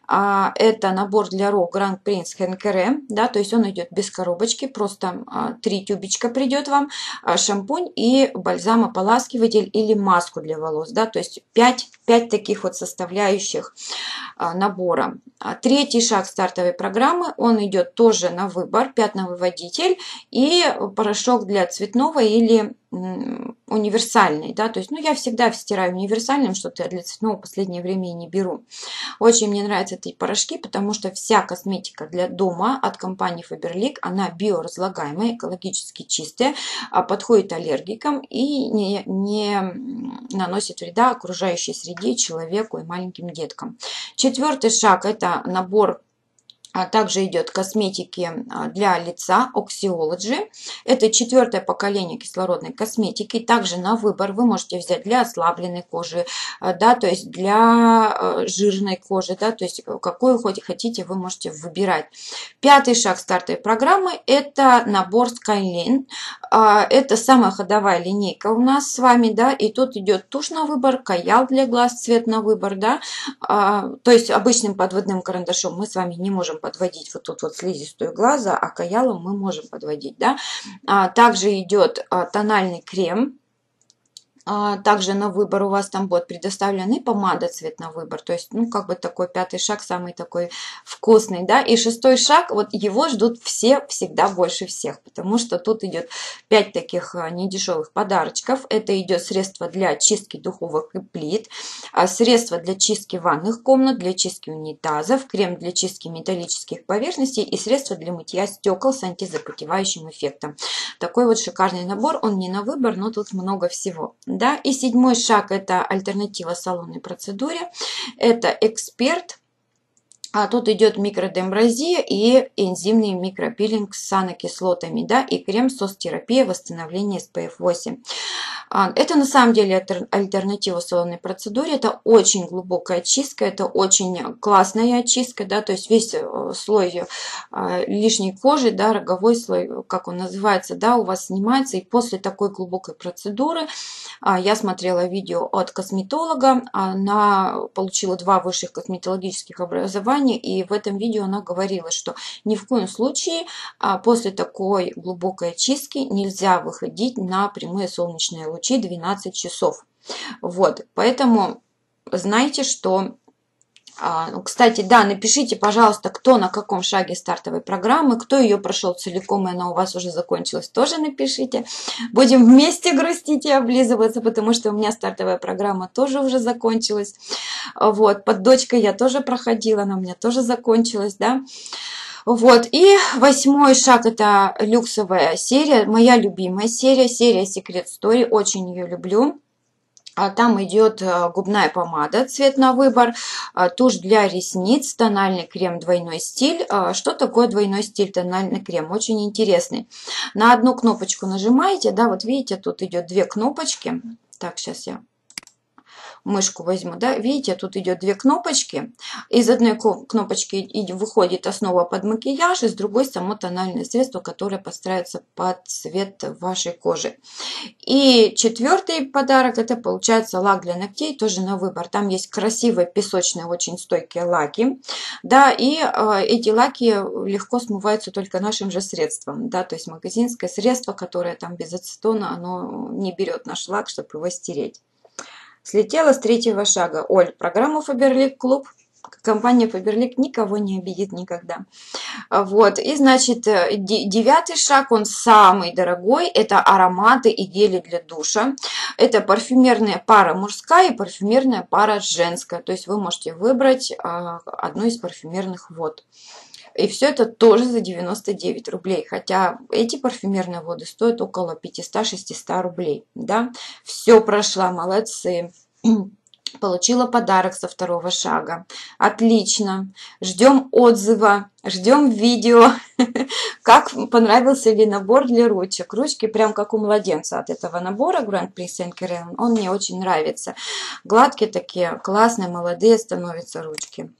а, это набор для рук Grand Prince Хенкере, да, то есть он идет без коробочки, просто а, три тюбичка придет вам, а, шампунь и бальзам ополаскиватель или маску для волос, да, то есть 5, 5 таких вот составляющих набора. Третий шаг стартовой программы, он идет тоже на выбор, пятновыводитель и порошок для цветного или универсальный, да, то есть, ну, я всегда стираю универсальным, что-то для цветного в последнее время и не беру. Очень мне нравятся эти порошки, потому что вся косметика для дома от компании Faberlic, она биоразлагаемая, экологически чистая, а подходит аллергикам и не, не наносит вреда окружающей среде, человеку и маленьким деткам. Четвертый шаг – это набор также идет косметики а, для лица Oxyology. Это четвертое поколение кислородной косметики. Также на выбор вы можете взять для ослабленной кожи, а, да, то есть для жирной кожи, да, то есть какую хоть хотите, вы можете выбирать. Пятый шаг стартовой программы – это набор Skyline. Это самая ходовая линейка у нас с вами, да, и тут идет тушь на выбор, каял для глаз, цвет на выбор, да, то есть обычным подводным карандашом мы с вами не можем подводить вот тут вот слизистую глаза, а каялом мы можем подводить, да. А, также идет а, тональный крем, также на выбор у вас там будет предоставлен и помада цвет на выбор. То есть, ну, как бы такой пятый шаг, самый такой вкусный, да. И шестой шаг, вот его ждут все всегда больше всех, потому что тут идет пять таких а, недешевых подарочков. Это идет средство для чистки духовок и плит, а, средство для чистки ванных комнат, для чистки унитазов, крем для чистки металлических поверхностей и средство для мытья стекол с антизапотевающим эффектом. Такой вот шикарный набор, он не на выбор, но тут много всего. Да? И седьмой шаг – это альтернатива салонной процедуре. Это эксперт а тут идет микродембразия и энзимный микропилинг с санокислотами, да, и крем сос-терапия восстановления SPF 8. А, это на самом деле альтернатива салонной процедуре, это очень глубокая очистка, это очень классная очистка, да, то есть весь э, слой э, лишней кожи, да, роговой слой, как он называется, да, у вас снимается, и после такой глубокой процедуры, а, я смотрела видео от косметолога, она получила два высших косметологических образования, образования, и в этом видео она говорила, что ни в коем случае а, после такой глубокой очистки нельзя выходить на прямые солнечные лучи 12 часов. Вот, поэтому знайте, что кстати, да, напишите, пожалуйста, кто на каком шаге стартовой программы, кто ее прошел целиком, и она у вас уже закончилась, тоже напишите. Будем вместе грустить и облизываться, потому что у меня стартовая программа тоже уже закончилась. Вот, под дочкой я тоже проходила, она у меня тоже закончилась, да. Вот, и восьмой шаг это люксовая серия, моя любимая серия, серия Secret Story, очень ее люблю. А там идет э, губная помада, цвет на выбор, э, тушь для ресниц, тональный крем двойной стиль. Э, что такое двойной стиль тональный крем? Очень интересный. На одну кнопочку нажимаете, да, вот видите, тут идет две кнопочки. Так, сейчас я мышку возьму, да, видите, тут идет две кнопочки. Из одной кнопочки выходит основа под макияж, из другой само тональное средство, которое подстраивается под цвет вашей кожи. И четвертый подарок, это получается лак для ногтей, тоже на выбор. Там есть красивые песочные, очень стойкие лаки, да, и э, эти лаки легко смываются только нашим же средством, да, то есть магазинское средство, которое там без ацетона, оно не берет наш лак, чтобы его стереть. Слетела с третьего шага. Оль, программу Фаберлик Клуб компания Faberlic никого не обидит никогда. Вот, и значит, э, девятый шаг, он самый дорогой, это ароматы и гели для душа. Это парфюмерная пара мужская и парфюмерная пара женская, то есть вы можете выбрать а, одну из парфюмерных вод. И все это тоже за 99 рублей. Хотя эти парфюмерные воды стоят около 500-600 рублей. Да? Все прошла, молодцы. Получила подарок со второго шага. Отлично. Ждем отзыва, ждем видео, как понравился ли набор для ручек. Ручки прям как у младенца от этого набора Grand Prix Saint Он мне очень нравится. Гладкие такие, классные, молодые становятся ручки.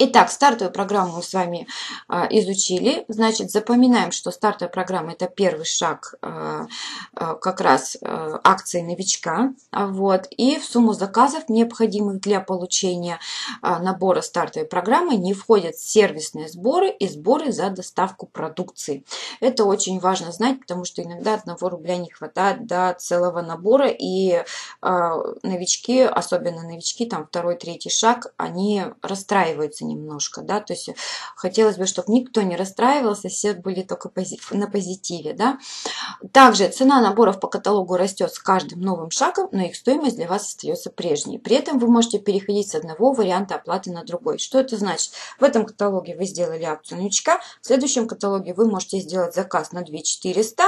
Итак, стартовую программу мы с вами а, изучили. Значит, запоминаем, что стартовая программа – это первый шаг а, а, как раз акции новичка. Вот. И в сумму заказов, необходимых для получения набора стартовой программы, не входят сервисные сборы и сборы за доставку продукции. Это очень важно знать, потому что иногда одного рубля не хватает до целого набора. И новички, особенно новички, там второй, третий шаг, они расстраиваются немножко, да, то есть хотелось бы, чтобы никто не расстраивался, все были только на позитиве, да. Также цена наборов по каталогу растет с каждым новым шагом, но их стоимость для вас остается прежней. При этом вы можете переходить с одного варианта оплаты на другой. Что это значит? В этом каталоге вы сделали акцию новичка, в следующем каталоге вы можете сделать заказ на 2400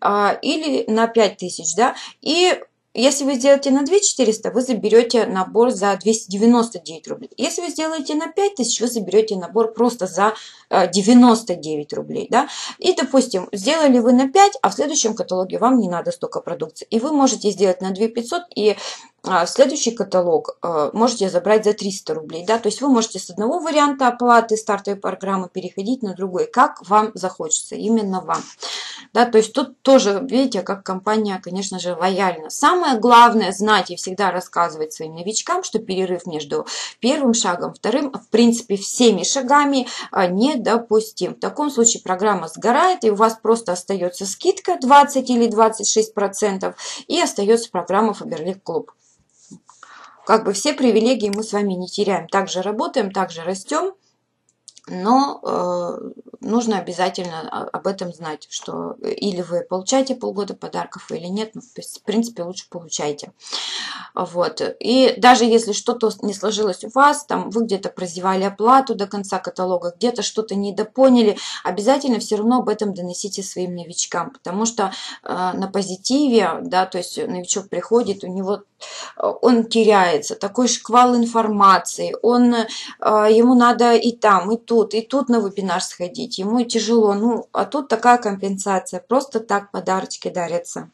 а, или на 5000, да, и если вы сделаете на 2 400, вы заберете набор за 299 рублей. Если вы сделаете на 5000, вы заберете набор просто за 99 э, рублей. Да? И, допустим, сделали вы на 5, а в следующем каталоге вам не надо столько продукции. И вы можете сделать на 2 500 и а, следующий каталог э, можете забрать за 300 рублей. Да? То есть вы можете с одного варианта оплаты стартовой программы переходить на другой, как вам захочется, именно вам. Да? То есть тут тоже, видите, как компания, конечно же, лояльна. Самое главное знать и всегда рассказывать своим новичкам, что перерыв между первым шагом, вторым, в принципе, всеми шагами а, недопустим. В таком случае программа сгорает, и у вас просто остается скидка 20 или 26 процентов, и остается программа Faberlic Club как бы все привилегии мы с вами не теряем. Также работаем, также растем но э, нужно обязательно об этом знать, что или вы получаете полгода подарков или нет, ну, в принципе, лучше получайте. Вот. И даже если что-то не сложилось у вас, там вы где-то прозевали оплату до конца каталога, где-то что-то недопоняли, обязательно все равно об этом доносите своим новичкам, потому что э, на позитиве, да, то есть новичок приходит, у него он теряется, такой шквал информации, он, э, ему надо и там, и тут, и тут на вебинар сходить, ему тяжело, ну, а тут такая компенсация, просто так подарочки дарятся.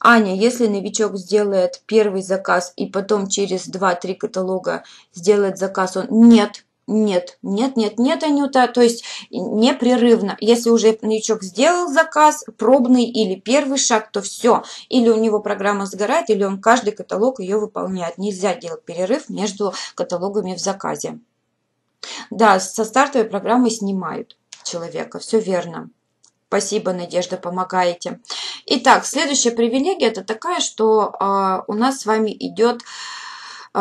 Аня, если новичок сделает первый заказ и потом через 2-3 каталога сделает заказ, он нет, нет, нет, нет, нет, Анюта, то есть непрерывно. Если уже новичок сделал заказ, пробный или первый шаг, то все. Или у него программа сгорает, или он каждый каталог ее выполняет. Нельзя делать перерыв между каталогами в заказе. Да, со стартовой программы снимают человека, все верно. Спасибо, Надежда, помогаете. Итак, следующая привилегия это такая, что э, у нас с вами идет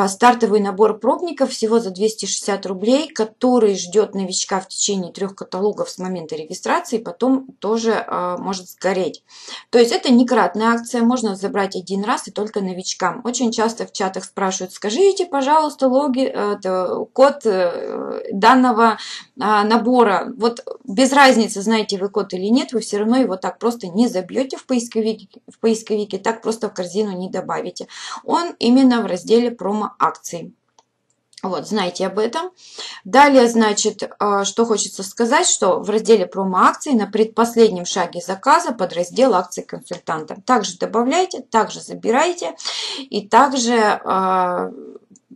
стартовый набор пробников всего за 260 рублей, который ждет новичка в течение трех каталогов с момента регистрации, потом тоже э, может сгореть. То есть это не кратная акция, можно забрать один раз и только новичкам. Очень часто в чатах спрашивают, скажите, пожалуйста, логи, это, код э, данного э, набора. Вот без разницы, знаете вы код или нет, вы все равно его так просто не забьете в поисковике, в поисковике так просто в корзину не добавите. Он именно в разделе промо акций. Вот, знаете об этом. Далее, значит, а, что хочется сказать, что в разделе промо-акции на предпоследнем шаге заказа подраздел акции консультанта. Также добавляйте, также забирайте и также а,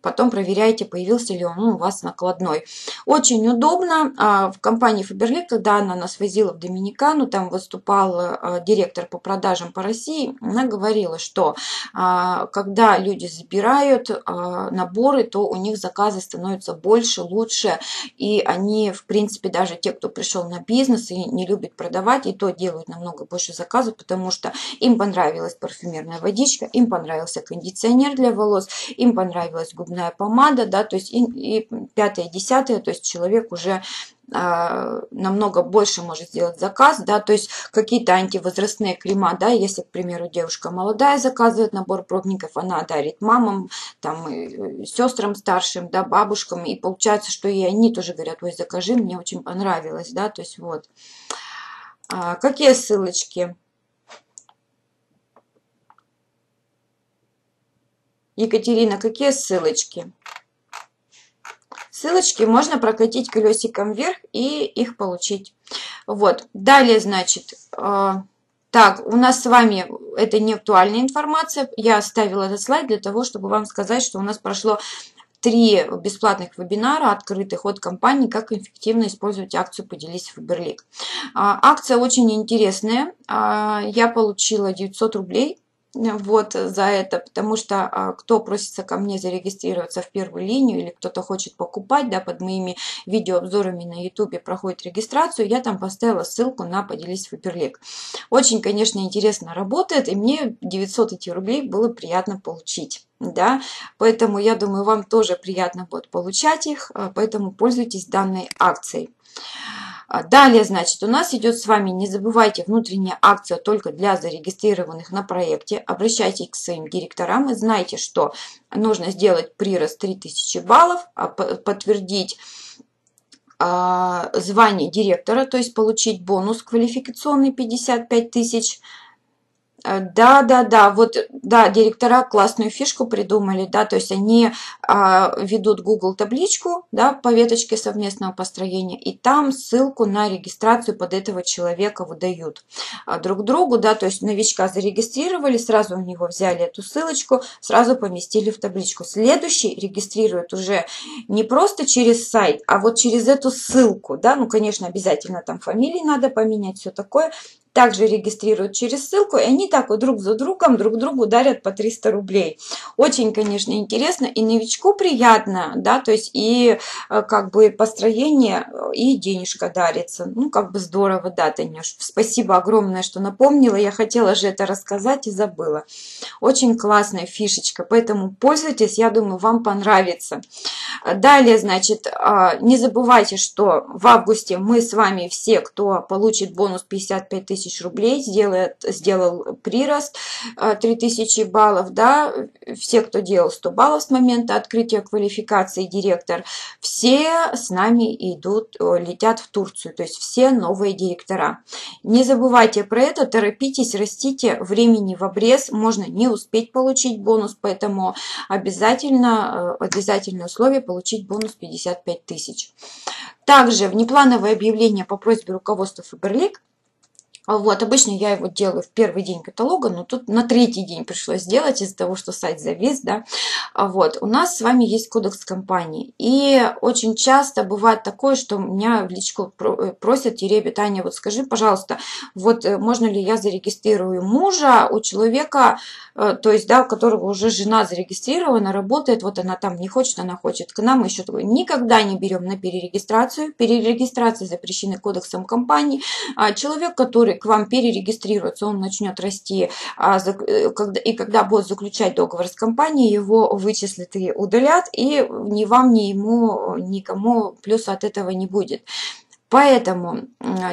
потом проверяете, появился ли он у вас накладной. Очень удобно. А, в компании Faberlic, когда она нас возила в Доминикану, там выступал а, директор по продажам по России, она говорила, что а, когда люди забирают наборы, то у них заказы становятся больше, лучше, и они, в принципе, даже те, кто пришел на бизнес и не любит продавать, и то делают намного больше заказов, потому что им понравилась парфюмерная водичка, им понравился кондиционер для волос, им понравилась губная губная помада, да, то есть и, и пятое, десятое, то есть человек уже а, намного больше может сделать заказ, да, то есть какие-то антивозрастные крема, да, если, к примеру, девушка молодая заказывает набор пробников, она дарит мамам, там, сестрам старшим, да, бабушкам, и получается, что и они тоже говорят, ой, закажи, мне очень понравилось, да, то есть вот. А, какие ссылочки? Екатерина, какие ссылочки? Ссылочки можно прокатить колесиком вверх и их получить. Вот. Далее, значит, э, так, у нас с вами, это не актуальная информация, я оставила этот слайд для того, чтобы вам сказать, что у нас прошло три бесплатных вебинара, открытых от компании, как эффективно использовать акцию «Поделись Фаберлик». А, акция очень интересная, а, я получила 900 рублей вот за это, потому что а, кто просится ко мне зарегистрироваться в первую линию или кто-то хочет покупать, да, под моими видеообзорами на YouTube проходит регистрацию, я там поставила ссылку на «Поделись Фаберлик». Очень, конечно, интересно работает, и мне 900 эти рублей было приятно получить. Да, поэтому я думаю, вам тоже приятно будет получать их, а, поэтому пользуйтесь данной акцией. А, далее, значит, у нас идет с вами, не забывайте, внутренняя акция только для зарегистрированных на проекте. Обращайтесь к своим директорам и знайте, что нужно сделать прирост 3000 баллов, а подтвердить звание директора, то есть получить бонус квалификационный 55 тысяч да, да, да, вот, да, директора классную фишку придумали, да, то есть они а, ведут Google табличку, да, по веточке совместного построения, и там ссылку на регистрацию под этого человека выдают а, друг другу, да, то есть новичка зарегистрировали, сразу у него взяли эту ссылочку, сразу поместили в табличку. Следующий регистрирует уже не просто через сайт, а вот через эту ссылку, да, ну, конечно, обязательно там фамилии надо поменять, все такое, также регистрируют через ссылку, и они так вот друг за другом, друг другу дарят по 300 рублей. Очень, конечно, интересно, и новичку приятно, да, то есть и э, как бы построение, э, и денежка дарится. Ну, как бы здорово, да, Танюш. Спасибо огромное, что напомнила. Я хотела же это рассказать и забыла. Очень классная фишечка, поэтому пользуйтесь, я думаю, вам понравится. Далее, значит, а, не забывайте, что в августе мы с вами все, кто получит бонус 55 тысяч тысяч рублей, сделает, сделал прирост 3000 э, баллов, да, все, кто делал 100 баллов с момента открытия квалификации директор, все с нами идут, летят в Турцию, то есть все новые директора. Не забывайте про это, торопитесь, растите, времени в обрез, можно не успеть получить бонус, поэтому обязательно, э, обязательное условие получить бонус 55 тысяч. Также внеплановое объявление по просьбе руководства Фаберлик вот, обычно я его делаю в первый день каталога, но тут на третий день пришлось сделать из-за того, что сайт завис, да. А вот, у нас с вами есть кодекс компании. И очень часто бывает такое, что меня в личку э, просят, Теребе, Таня, вот скажи, пожалуйста, вот э, можно ли я зарегистрирую мужа у человека, э, то есть, да, у которого уже жена зарегистрирована, работает, вот она там не хочет, она хочет к нам, еще такое. Никогда не берем на перерегистрацию. Перерегистрация запрещена кодексом компании. А человек, который к вам перерегистрируется, он начнет расти, а, э, и когда будет заключать договор с компанией, его вычислят и удалят, и ни вам, ни ему, никому плюс от этого не будет. Поэтому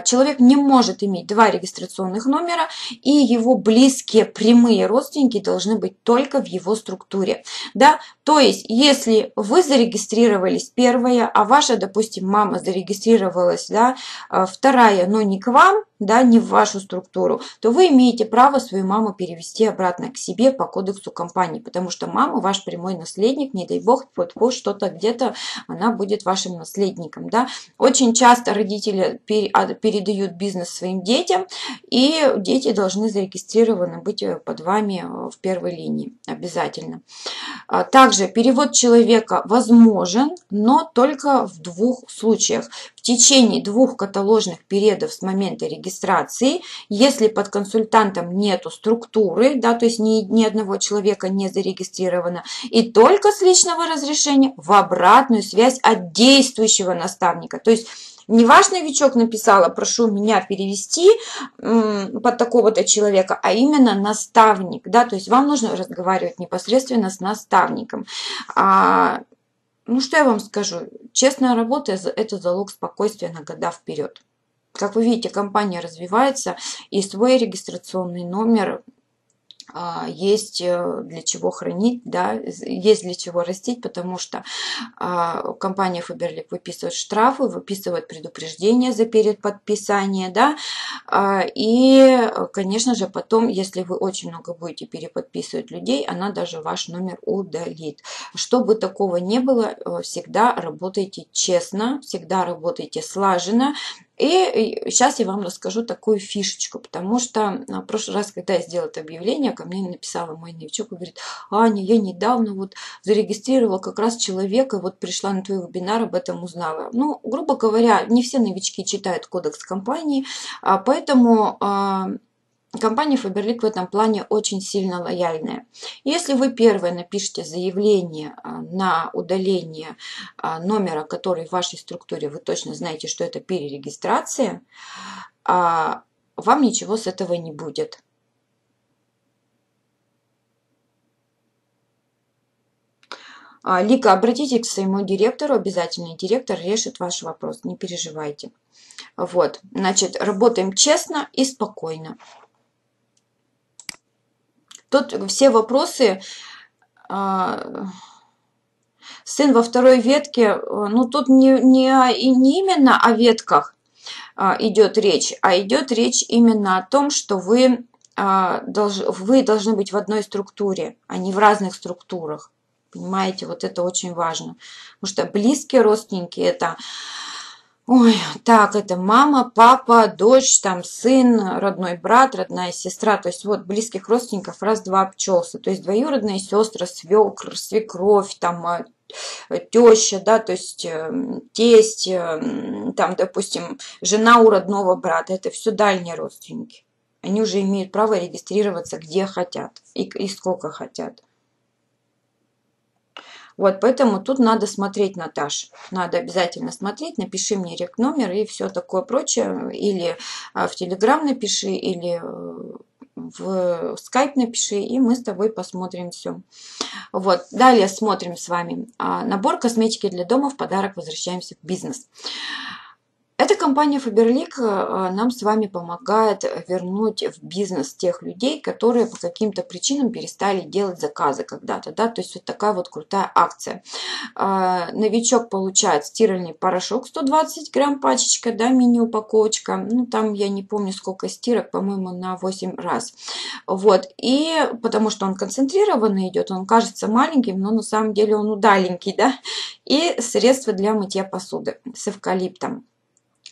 человек не может иметь два регистрационных номера, и его близкие прямые родственники должны быть только в его структуре. Да? То есть, если вы зарегистрировались первая, а ваша, допустим, мама зарегистрировалась да, а, вторая, но не к вам, да, не в вашу структуру, то вы имеете право свою маму перевести обратно к себе по кодексу компании, потому что мама ваш прямой наследник, не дай бог, вот что-то где-то она будет вашим наследником. Да. Очень часто родители а, передают бизнес своим детям, и дети должны зарегистрированы быть э, под вами э, в первой линии обязательно. А, также перевод человека возможен, но только в двух случаях течение двух каталожных периодов с момента регистрации, если под консультантом нету структуры, да, то есть ни, ни одного человека не зарегистрировано, и только с личного разрешения в обратную связь от действующего наставника. То есть Не ваш новичок написала, прошу меня перевести под такого-то человека, а именно наставник, да, то есть вам нужно разговаривать непосредственно с наставником. А, ну, что я вам скажу? Честная работа – это залог спокойствия на года вперед. Как вы видите, компания развивается, и свой регистрационный номер есть э, для чего хранить, да, есть для чего растить, потому что а, компания Faberlic выписывает штрафы, выписывает предупреждения за перед подписания, да, а, и, конечно же, потом, если вы очень много будете переподписывать людей, она даже ваш номер удалит. Чтобы такого не было, э, всегда работайте честно, всегда работайте слаженно, и сейчас я вам расскажу такую фишечку, потому что в прошлый раз, когда я сделала это объявление, ко мне написала мой новичок и говорит, Аня, я недавно вот зарегистрировала как раз человека, вот пришла на твой вебинар, об этом узнала. Ну, грубо говоря, не все новички читают кодекс компании, а поэтому а, Компания Faberlic в этом плане очень сильно лояльная. Если вы первое напишите заявление а, на удаление а, номера, который в вашей структуре, вы точно знаете, что это перерегистрация, а, вам ничего с этого не будет. Лика, обратитесь к своему директору, обязательно директор решит ваш вопрос, не переживайте. Вот, значит, работаем честно и спокойно. Тут все вопросы... А, сын во второй ветке, ну тут не, не, не именно о ветках а, идет речь, а идет речь именно о том, что вы, а, вы должны быть в одной структуре, а не в разных структурах. Понимаете, вот это очень важно. Потому что близкие родственники это Ой, так, это мама, папа, дочь, там сын, родной брат, родная сестра. То есть вот близких родственников раз-два обчелся. То есть двоюродные сестры, свекр, свекровь, там э, теща, да, то есть э, тесть, э, там, допустим, жена у родного брата. Это все дальние родственники. Они уже имеют право регистрироваться где хотят и, и сколько хотят. Вот, поэтому тут надо смотреть, Наташ. Надо обязательно смотреть. Напиши мне рек номер и все такое прочее. Или а, в Телеграм напиши, или э, в скайп напиши, и мы с тобой посмотрим все. Вот, далее смотрим с вами. А, набор косметики для дома в подарок возвращаемся в бизнес. Компания Faberlic э, нам с вами помогает вернуть в бизнес тех людей, которые по каким-то причинам перестали делать заказы когда-то. Да? То есть вот такая вот крутая акция. А, новичок получает стиральный порошок 120 грамм пачечка, да, мини-упаковочка. Ну там я не помню сколько стирок, по-моему на 8 раз. Вот. И потому что он концентрированный идет, он кажется маленьким, но на самом деле он удаленький. Да? И средства для мытья посуды с эвкалиптом.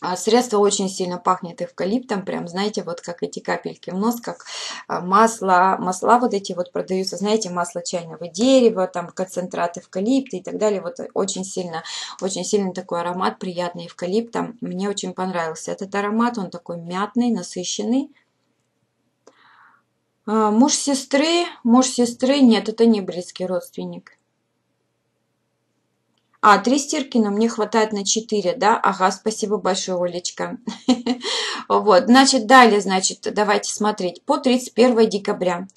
А средство очень сильно пахнет эвкалиптом, прям, знаете, вот как эти капельки в нос, как а, масло, масла вот эти вот продаются, знаете, масло чайного дерева, там концентрат эвкалипта и так далее, вот очень сильно, очень сильно такой аромат, приятный эвкалиптом, мне очень понравился этот аромат, он такой мятный, насыщенный. А, муж сестры, муж сестры, нет, это не близкий родственник. А, три стирки, но мне хватает на 4, да? Ага, спасибо большое, Олечка. Вот, значит, далее, значит, давайте смотреть. По 31 декабря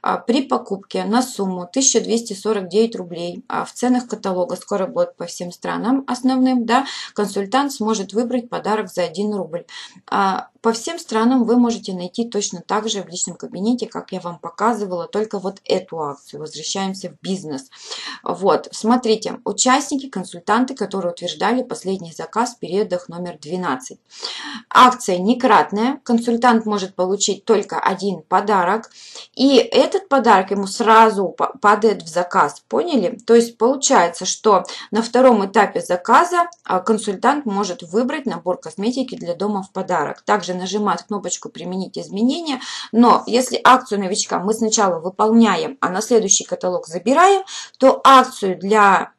а, при покупке на сумму 1249 рублей а, в ценах каталога, скоро будет по всем странам основным, да, консультант сможет выбрать подарок за 1 рубль. По всем странам вы можете найти точно так же в личном кабинете, как я вам показывала, только вот эту акцию. Возвращаемся в бизнес. Вот, смотрите, участники, консультанты, которые утверждали последний заказ в периодах номер 12. Акция не. Консультант может получить только один подарок. И этот подарок ему сразу падает в заказ. Поняли? То есть получается, что на втором этапе заказа а, консультант может выбрать набор косметики для дома в подарок. Также нажимать кнопочку «Применить изменения». Но если акцию новичка мы сначала выполняем, а на следующий каталог забираем, то акцию для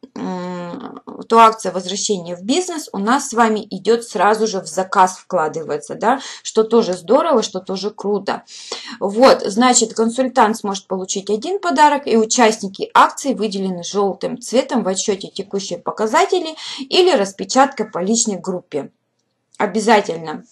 то акция возвращения в бизнес у нас с вами идет сразу же в заказ вкладывается, да, что тоже здорово, что тоже круто. Вот, значит, консультант сможет получить один подарок, и участники акции выделены желтым цветом в отчете текущие показатели или распечатка по личной группе. обязательно.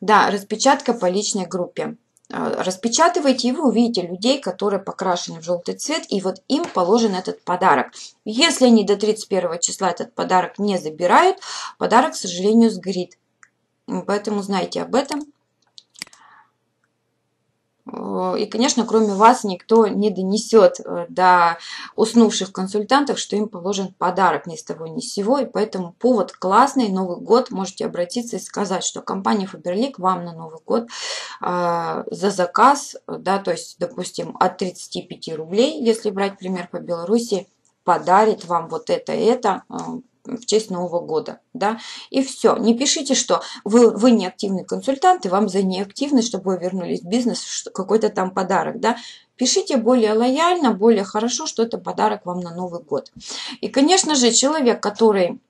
Да, распечатка по личной группе. А, распечатывайте, и вы увидите людей, которые покрашены в желтый цвет, и вот им положен этот подарок. Если они до 31 числа этот подарок не забирают, подарок, к сожалению, сгорит. Поэтому знайте об этом. И, конечно, кроме вас никто не донесет э, до уснувших консультантов, что им положен подарок ни с того ни с сего. И поэтому повод классный, Новый год, можете обратиться и сказать, что компания Фаберлик вам на Новый год э, за заказ, да, то есть, допустим, от 35 рублей, если брать пример по Беларуси, подарит вам вот это, это, э, в честь Нового года, да, и все. Не пишите, что вы, вы не активный консультант, и вам за неактивность, чтобы вы вернулись в бизнес, какой-то там подарок, да. Пишите более лояльно, более хорошо, что это подарок вам на Новый год. И, конечно же, человек, который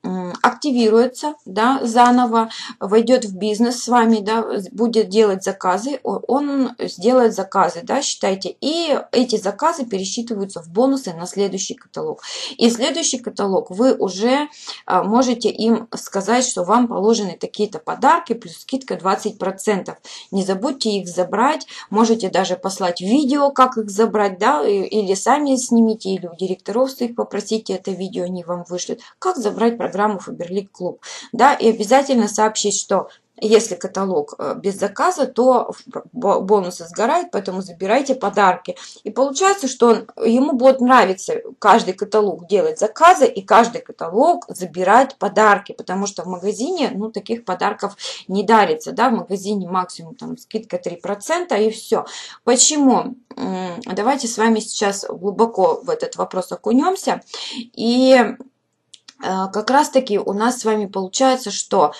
активируется да, заново, войдет в бизнес с вами, да, будет делать заказы, он сделает заказы, да, считайте, и эти заказы пересчитываются в бонусы на следующий каталог. И следующий каталог вы уже а, можете им сказать, что вам положены такие-то подарки, плюс скидка 20%. Не забудьте их забрать, можете даже послать видео, как их забрать, да, или сами снимите, или у директоров своих попросите это видео, они вам вышлют. Как забрать программу Фаберлик Клуб, да, и обязательно сообщить, что если каталог э, без заказа, то бонусы сгорают, поэтому забирайте подарки. И получается, что он, ему будет нравиться каждый каталог делать заказы и каждый каталог забирать подарки, потому что в магазине ну, таких подарков не дарится. Да? В магазине максимум там, скидка 3% и все. Почему? Давайте с вами сейчас глубоко в этот вопрос окунемся. И э, как раз таки у нас с вами получается, что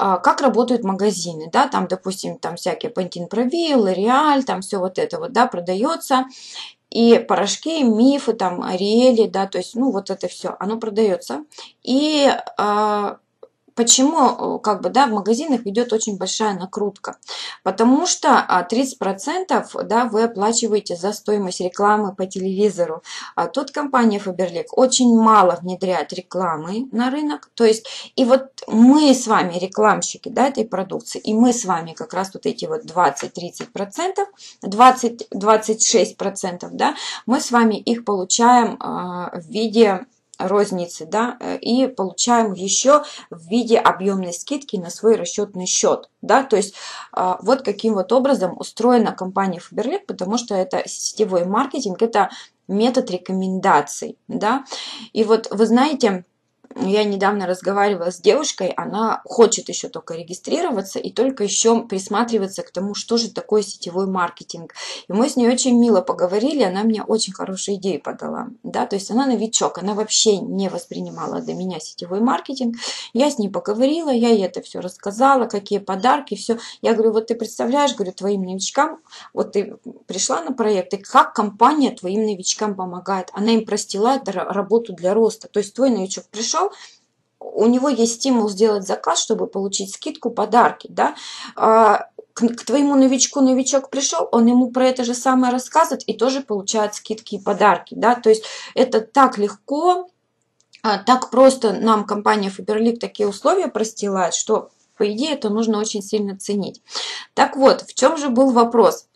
как работают магазины, да, там, допустим, там всякие Pantene Provil, L'Oreal, там все вот это вот, да, продается, и порошки, мифы, там, Ариэли, да, то есть, ну, вот это все, оно продается, и а, Почему, э, как бы, да, в магазинах идет очень большая накрутка? Потому что 30% а, да, вы оплачиваете за стоимость рекламы по телевизору. А тут компания Faberlic очень мало внедряет рекламы на рынок. То есть, и вот мы с вами рекламщики да, этой продукции, и мы с вами как раз вот эти вот 20-30%, 20-26%, да, мы с вами их получаем э, в виде розницы, да, э, и получаем еще в виде объемной скидки на свой расчетный счет, да, то есть а, вот каким вот образом устроена компания Faberlic, потому что это сетевой маркетинг, это метод рекомендаций, да, и вот вы знаете, я недавно разговаривала с девушкой, она хочет еще только регистрироваться и только еще присматриваться к тому, что же такое сетевой маркетинг. И мы с ней очень мило поговорили, она мне очень хорошие идеи подала. Да? То есть она новичок, она вообще не воспринимала до меня сетевой маркетинг. Я с ней поговорила, я ей это все рассказала, какие подарки, все. Я говорю, вот ты представляешь, говорю, твоим новичкам, вот ты пришла на проект, и как компания твоим новичкам помогает. Она им простила работу для роста. То есть твой новичок пришел, пришел, у него есть стимул сделать заказ, чтобы получить скидку, подарки, да, а, к, твоему новичку новичок пришел, он ему про это же самое рассказывает и тоже получает скидки и подарки, да, то есть это так легко, а, так просто нам компания Faberlic такие условия простилает, что по идее это нужно очень сильно ценить. Так вот, в чем же был вопрос?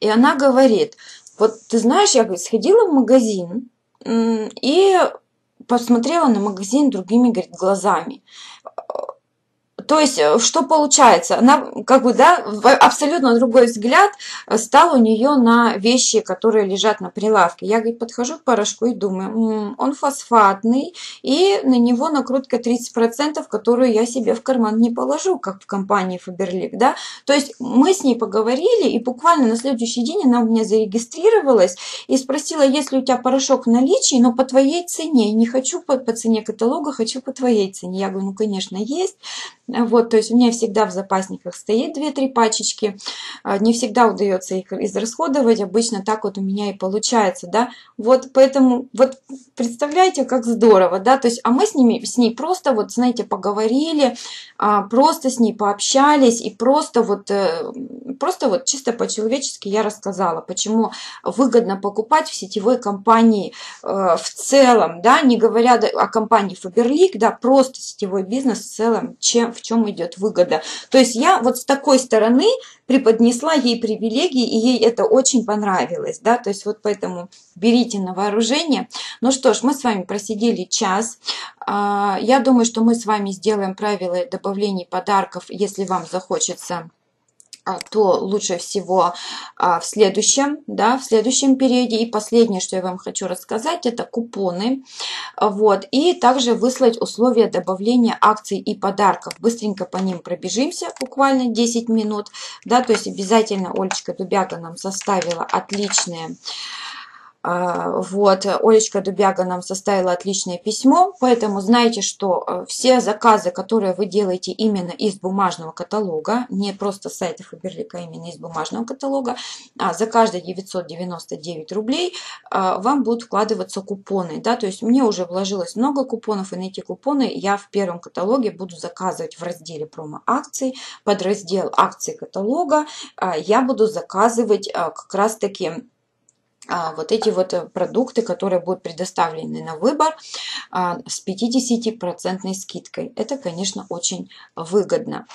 И она говорит, вот ты знаешь, я сходила в магазин и посмотрела на магазин другими говорит, глазами. То есть, э, что получается? Она, как бы, да, абсолютно другой взгляд стал у нее на вещи, которые лежат на прилавке. Я, говорит, подхожу к порошку и думаю, М -м, он фосфатный, и на него накрутка 30%, которую я себе в карман не положу, как в компании Faberlic, да. То есть, мы с ней поговорили, и буквально на следующий день она у меня зарегистрировалась и спросила, есть ли у тебя порошок в наличии, но по твоей цене. Не хочу по, по цене каталога, хочу по твоей цене. Я говорю, ну, конечно, есть. Вот, то есть у меня всегда в запасниках стоит 2-3 пачечки. А, не всегда удается их израсходовать. Обычно так вот у меня и получается, да. Вот поэтому, вот представляете, как здорово, да. То есть, а мы с, ними, с ней просто, вот, знаете, поговорили, а, просто с ней пообщались и просто вот, э, просто вот чисто по-человечески я рассказала, почему выгодно покупать в сетевой компании э, в целом, да, не говоря о компании Faberlic, да, просто сетевой бизнес в целом, чем, чем идет выгода. То есть я вот с такой стороны преподнесла ей привилегии, и ей это очень понравилось, да, то есть вот поэтому берите на вооружение. Ну что ж, мы с вами просидели час. А, я думаю, что мы с вами сделаем правила добавления подарков, если вам захочется то лучше всего а, в следующем, да, в следующем периоде. И последнее, что я вам хочу рассказать, это купоны. Вот. И также выслать условия добавления акций и подарков. Быстренько по ним пробежимся, буквально 10 минут. Да, то есть обязательно Олечка Дубяка нам составила отличные а, вот, Олечка Дубяга нам составила отличное письмо, поэтому знайте, что э, все заказы, которые вы делаете именно из бумажного каталога, не просто с сайта Фаберлика, а именно из бумажного каталога, а за каждые 999 рублей а, вам будут вкладываться купоны. Да? То есть мне уже вложилось много купонов, и на эти купоны я в первом каталоге буду заказывать в разделе промо-акций, под раздел акции каталога а, я буду заказывать как раз-таки а, вот эти вот э, продукты, которые будут предоставлены на выбор а, с 50% скидкой. Это, конечно, очень выгодно.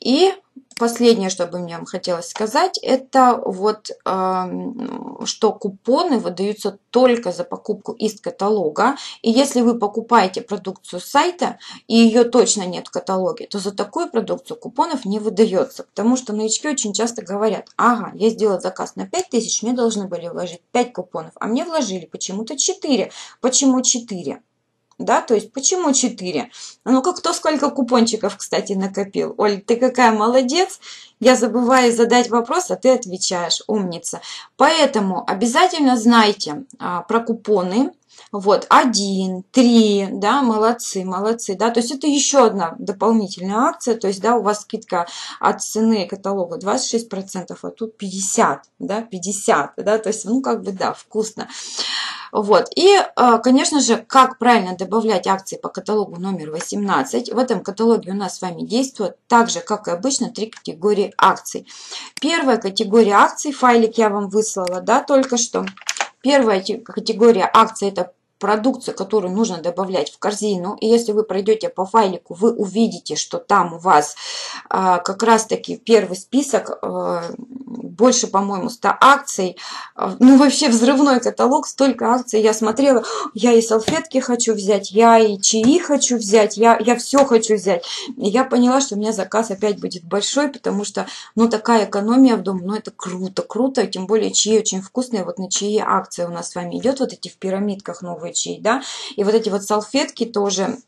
И Последнее, что бы мне хотелось сказать, это вот, что купоны выдаются только за покупку из каталога. И если вы покупаете продукцию с сайта, и ее точно нет в каталоге, то за такую продукцию купонов не выдается. Потому что новички очень часто говорят, ага, я сделала заказ на 5000, мне должны были вложить 5 купонов, а мне вложили почему-то 4. Почему 4? Да, то есть почему 4? Ну, как кто сколько купончиков, кстати, накопил. Оль, ты какая молодец, я забываю задать вопрос, а ты отвечаешь, умница. Поэтому обязательно знайте а, про купоны, вот, один, три, да, молодцы, молодцы, да, то есть это еще одна дополнительная акция, то есть, да, у вас скидка от цены каталога 26%, а тут 50, да, 50, да, то есть, ну, как бы, да, вкусно. Вот. И, э, конечно же, как правильно добавлять акции по каталогу номер 18. В этом каталоге у нас с вами действует так же, как и обычно, три категории акций. Первая категория акций, файлик я вам выслала, да, только что. Первая категория акций – это продукцию, которую нужно добавлять в корзину. И если вы пройдете по файлику, вы увидите, что там у вас а, как раз-таки первый список, а, больше, по-моему, 100 акций. А, ну, вообще взрывной каталог, столько акций. Я смотрела, я и салфетки хочу взять, я и чаи хочу взять, я, я все хочу взять. И я поняла, что у меня заказ опять будет большой, потому что, ну, такая экономия в дом, ну, это круто, круто. Тем более чаи очень вкусные. Вот на чаи акция у нас с вами идет, вот эти в пирамидках новые врачей, да, и вот эти вот салфетки тоже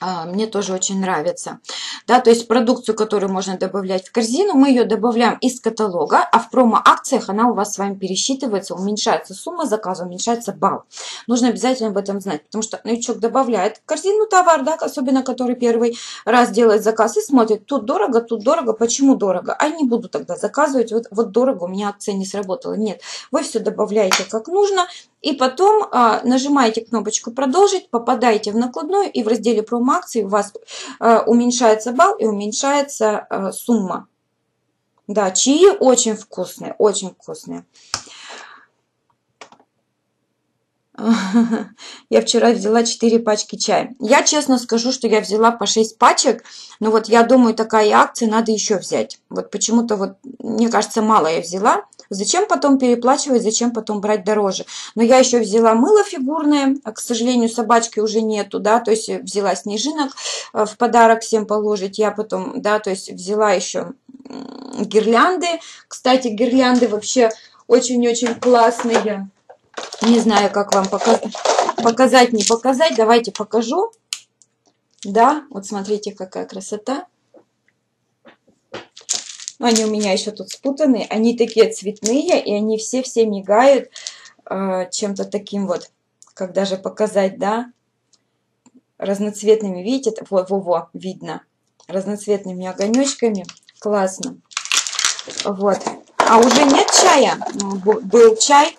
а, мне тоже очень нравится. Да, то есть продукцию, которую можно добавлять в корзину, мы ее добавляем из каталога, а в промо-акциях она у вас с вами пересчитывается, уменьшается сумма заказа, уменьшается балл. Нужно обязательно об этом знать, потому что новичок добавляет в корзину товар, да, особенно который первый раз делает заказ и смотрит, тут дорого, тут дорого, почему дорого? А не буду тогда заказывать, вот, вот дорого, у меня акция не сработала. Нет, вы все добавляете как нужно, и потом а, нажимаете кнопочку «Продолжить», попадаете в накладную, и в разделе промо-акции у вас а, уменьшается балл и уменьшается а, сумма. Да, чаи очень вкусные, очень вкусные. Я вчера взяла 4 пачки чая. Я честно скажу, что я взяла по 6 пачек, но вот я думаю, такая акция надо еще взять. Вот почему-то вот, мне кажется, мало я взяла. Зачем потом переплачивать, зачем потом брать дороже? Но я еще взяла мыло фигурное, а, к сожалению, собачки уже нету, да, то есть взяла снежинок э, в подарок всем положить. Я потом, да, то есть взяла еще гирлянды. Кстати, гирлянды вообще очень-очень классные. Не знаю, как вам показать, показать, не показать. Давайте покажу. Да, вот смотрите, какая красота. Они у меня еще тут спутанные. Они такие цветные, и они все-все мигают э, чем-то таким вот, как даже показать, да, разноцветными, видите, во-во-во, видно, разноцветными огонечками. Классно. Вот. А уже нет чая? Был чай,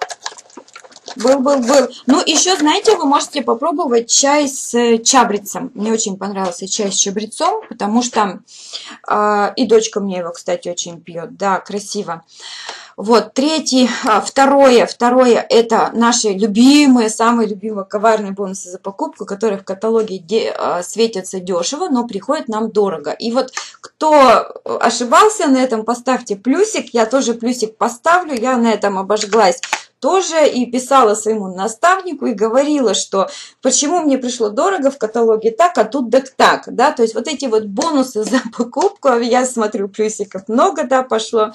был, был, был. Ну, еще, знаете, вы можете попробовать чай с э, чабрецом. Мне очень понравился чай с чабрецом, потому что... Э, и дочка мне его, кстати, очень пьет. Да, красиво. Вот, третий, а, второе, второе, это наши любимые, самые любимые коварные бонусы за покупку, которые в каталоге а, светятся дешево, но приходят нам дорого. И вот кто ошибался на этом, поставьте плюсик, я тоже плюсик поставлю, я на этом обожглась тоже и писала своему наставнику и говорила, что почему мне пришло дорого в каталоге так, а тут так так, да, то есть вот эти вот бонусы за покупку, я смотрю, плюсиков много, да, пошло,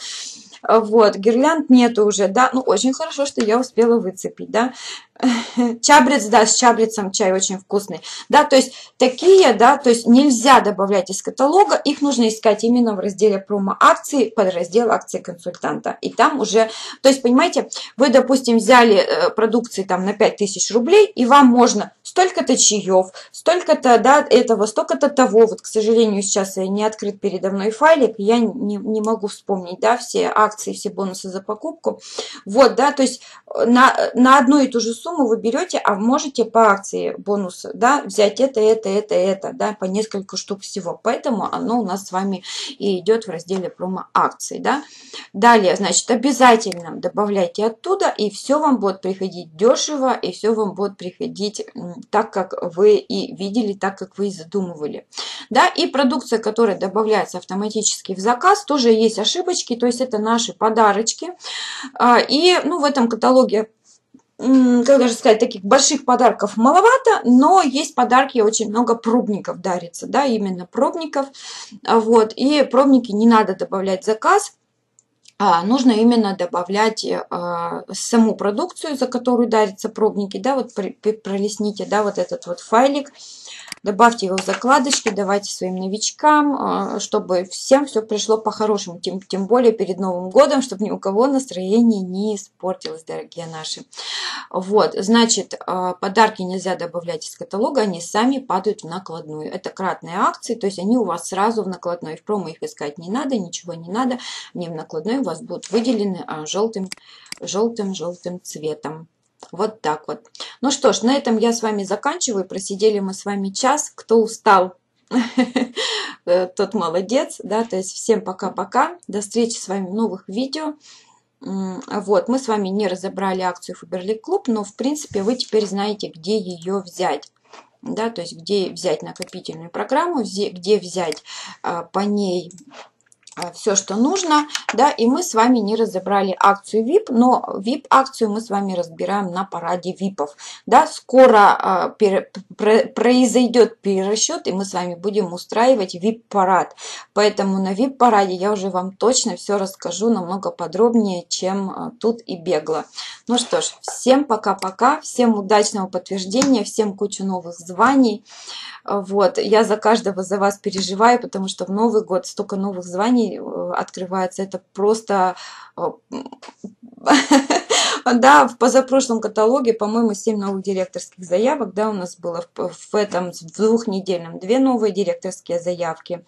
вот, гирлянд нету уже, да, ну, очень хорошо, что я успела выцепить, да. Чабрец, да, с чабрецом чай очень вкусный. Да, то есть такие, да, то есть нельзя добавлять из каталога, их нужно искать именно в разделе промо-акции, под раздел акции консультанта. И там уже, то есть, понимаете, вы, допустим, взяли э, продукции там на 5000 рублей, и вам можно столько-то чаев, столько-то, да, этого, столько-то того. Вот, к сожалению, сейчас не открыт передо мной файлик, я не, не могу вспомнить, да, все акции, все бонусы за покупку. Вот, да, то есть на, на одну и ту же сумму вы берете, а можете по акции бонусы, да, взять это, это, это, это, да, по несколько штук всего. Поэтому оно у нас с вами и идет в разделе промо акции, да. Далее, значит, обязательно добавляйте оттуда, и все вам будет приходить дешево, и все вам будет приходить так, как вы и видели, так, как вы и задумывали. Да, и продукция, которая добавляется автоматически в заказ, тоже есть ошибочки, то есть это наши подарочки. А, и, ну, в этом каталоге как даже сказать, таких больших подарков маловато, но есть подарки, очень много пробников дарится, да, именно пробников, вот, и пробники не надо добавлять заказ, а, нужно именно добавлять а, саму продукцию, за которую дарятся пробники, да, вот пролесните, да, вот этот вот файлик, Добавьте его в закладочки, давайте своим новичкам, а, чтобы всем все пришло по-хорошему. Тем, тем более перед Новым годом, чтобы ни у кого настроение не испортилось, дорогие наши. Вот, значит, а, подарки нельзя добавлять из каталога, они сами падают в накладную. Это кратные акции, то есть они у вас сразу в накладной. В промо их искать не надо, ничего не надо. Они в накладной у вас будут выделены желтым, желтым, желтым цветом. Вот так вот. Ну что ж, на этом я с вами заканчиваю. Просидели мы с вами час. Кто устал, тот молодец. Да? То есть всем пока-пока. До встречи с вами в новых видео. Вот, мы с вами не разобрали акцию Фаберлик Клуб, но в принципе вы теперь знаете, где ее взять. Да, то есть где взять накопительную программу, где взять а, по ней Э, все, что нужно, да, и мы с вами не разобрали акцию VIP, но VIP-акцию мы с вами разбираем на параде ВИПов, да, скоро э, произойдет перерасчет, и мы с вами будем устраивать VIP-парад, поэтому на VIP-параде я уже вам точно все расскажу намного подробнее, чем э, тут и бегло. Ну что ж, всем пока-пока, всем удачного подтверждения, всем кучу новых званий, вот, я за каждого за вас переживаю, потому что в Новый год столько новых званий э, открывается, это просто э, Да, в позапрошлом каталоге, по-моему, 7 новых директорских заявок, да, у нас было в, в этом в двухнедельном две новые директорские заявки.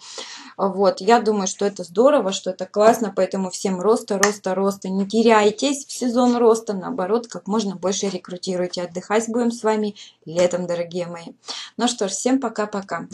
Вот, я думаю, что это здорово, что это классно, поэтому всем роста, роста, роста. Не теряйтесь в сезон роста, наоборот, как можно больше рекрутируйте. Отдыхать будем с вами летом, дорогие мои. Ну что ж, всем пока-пока.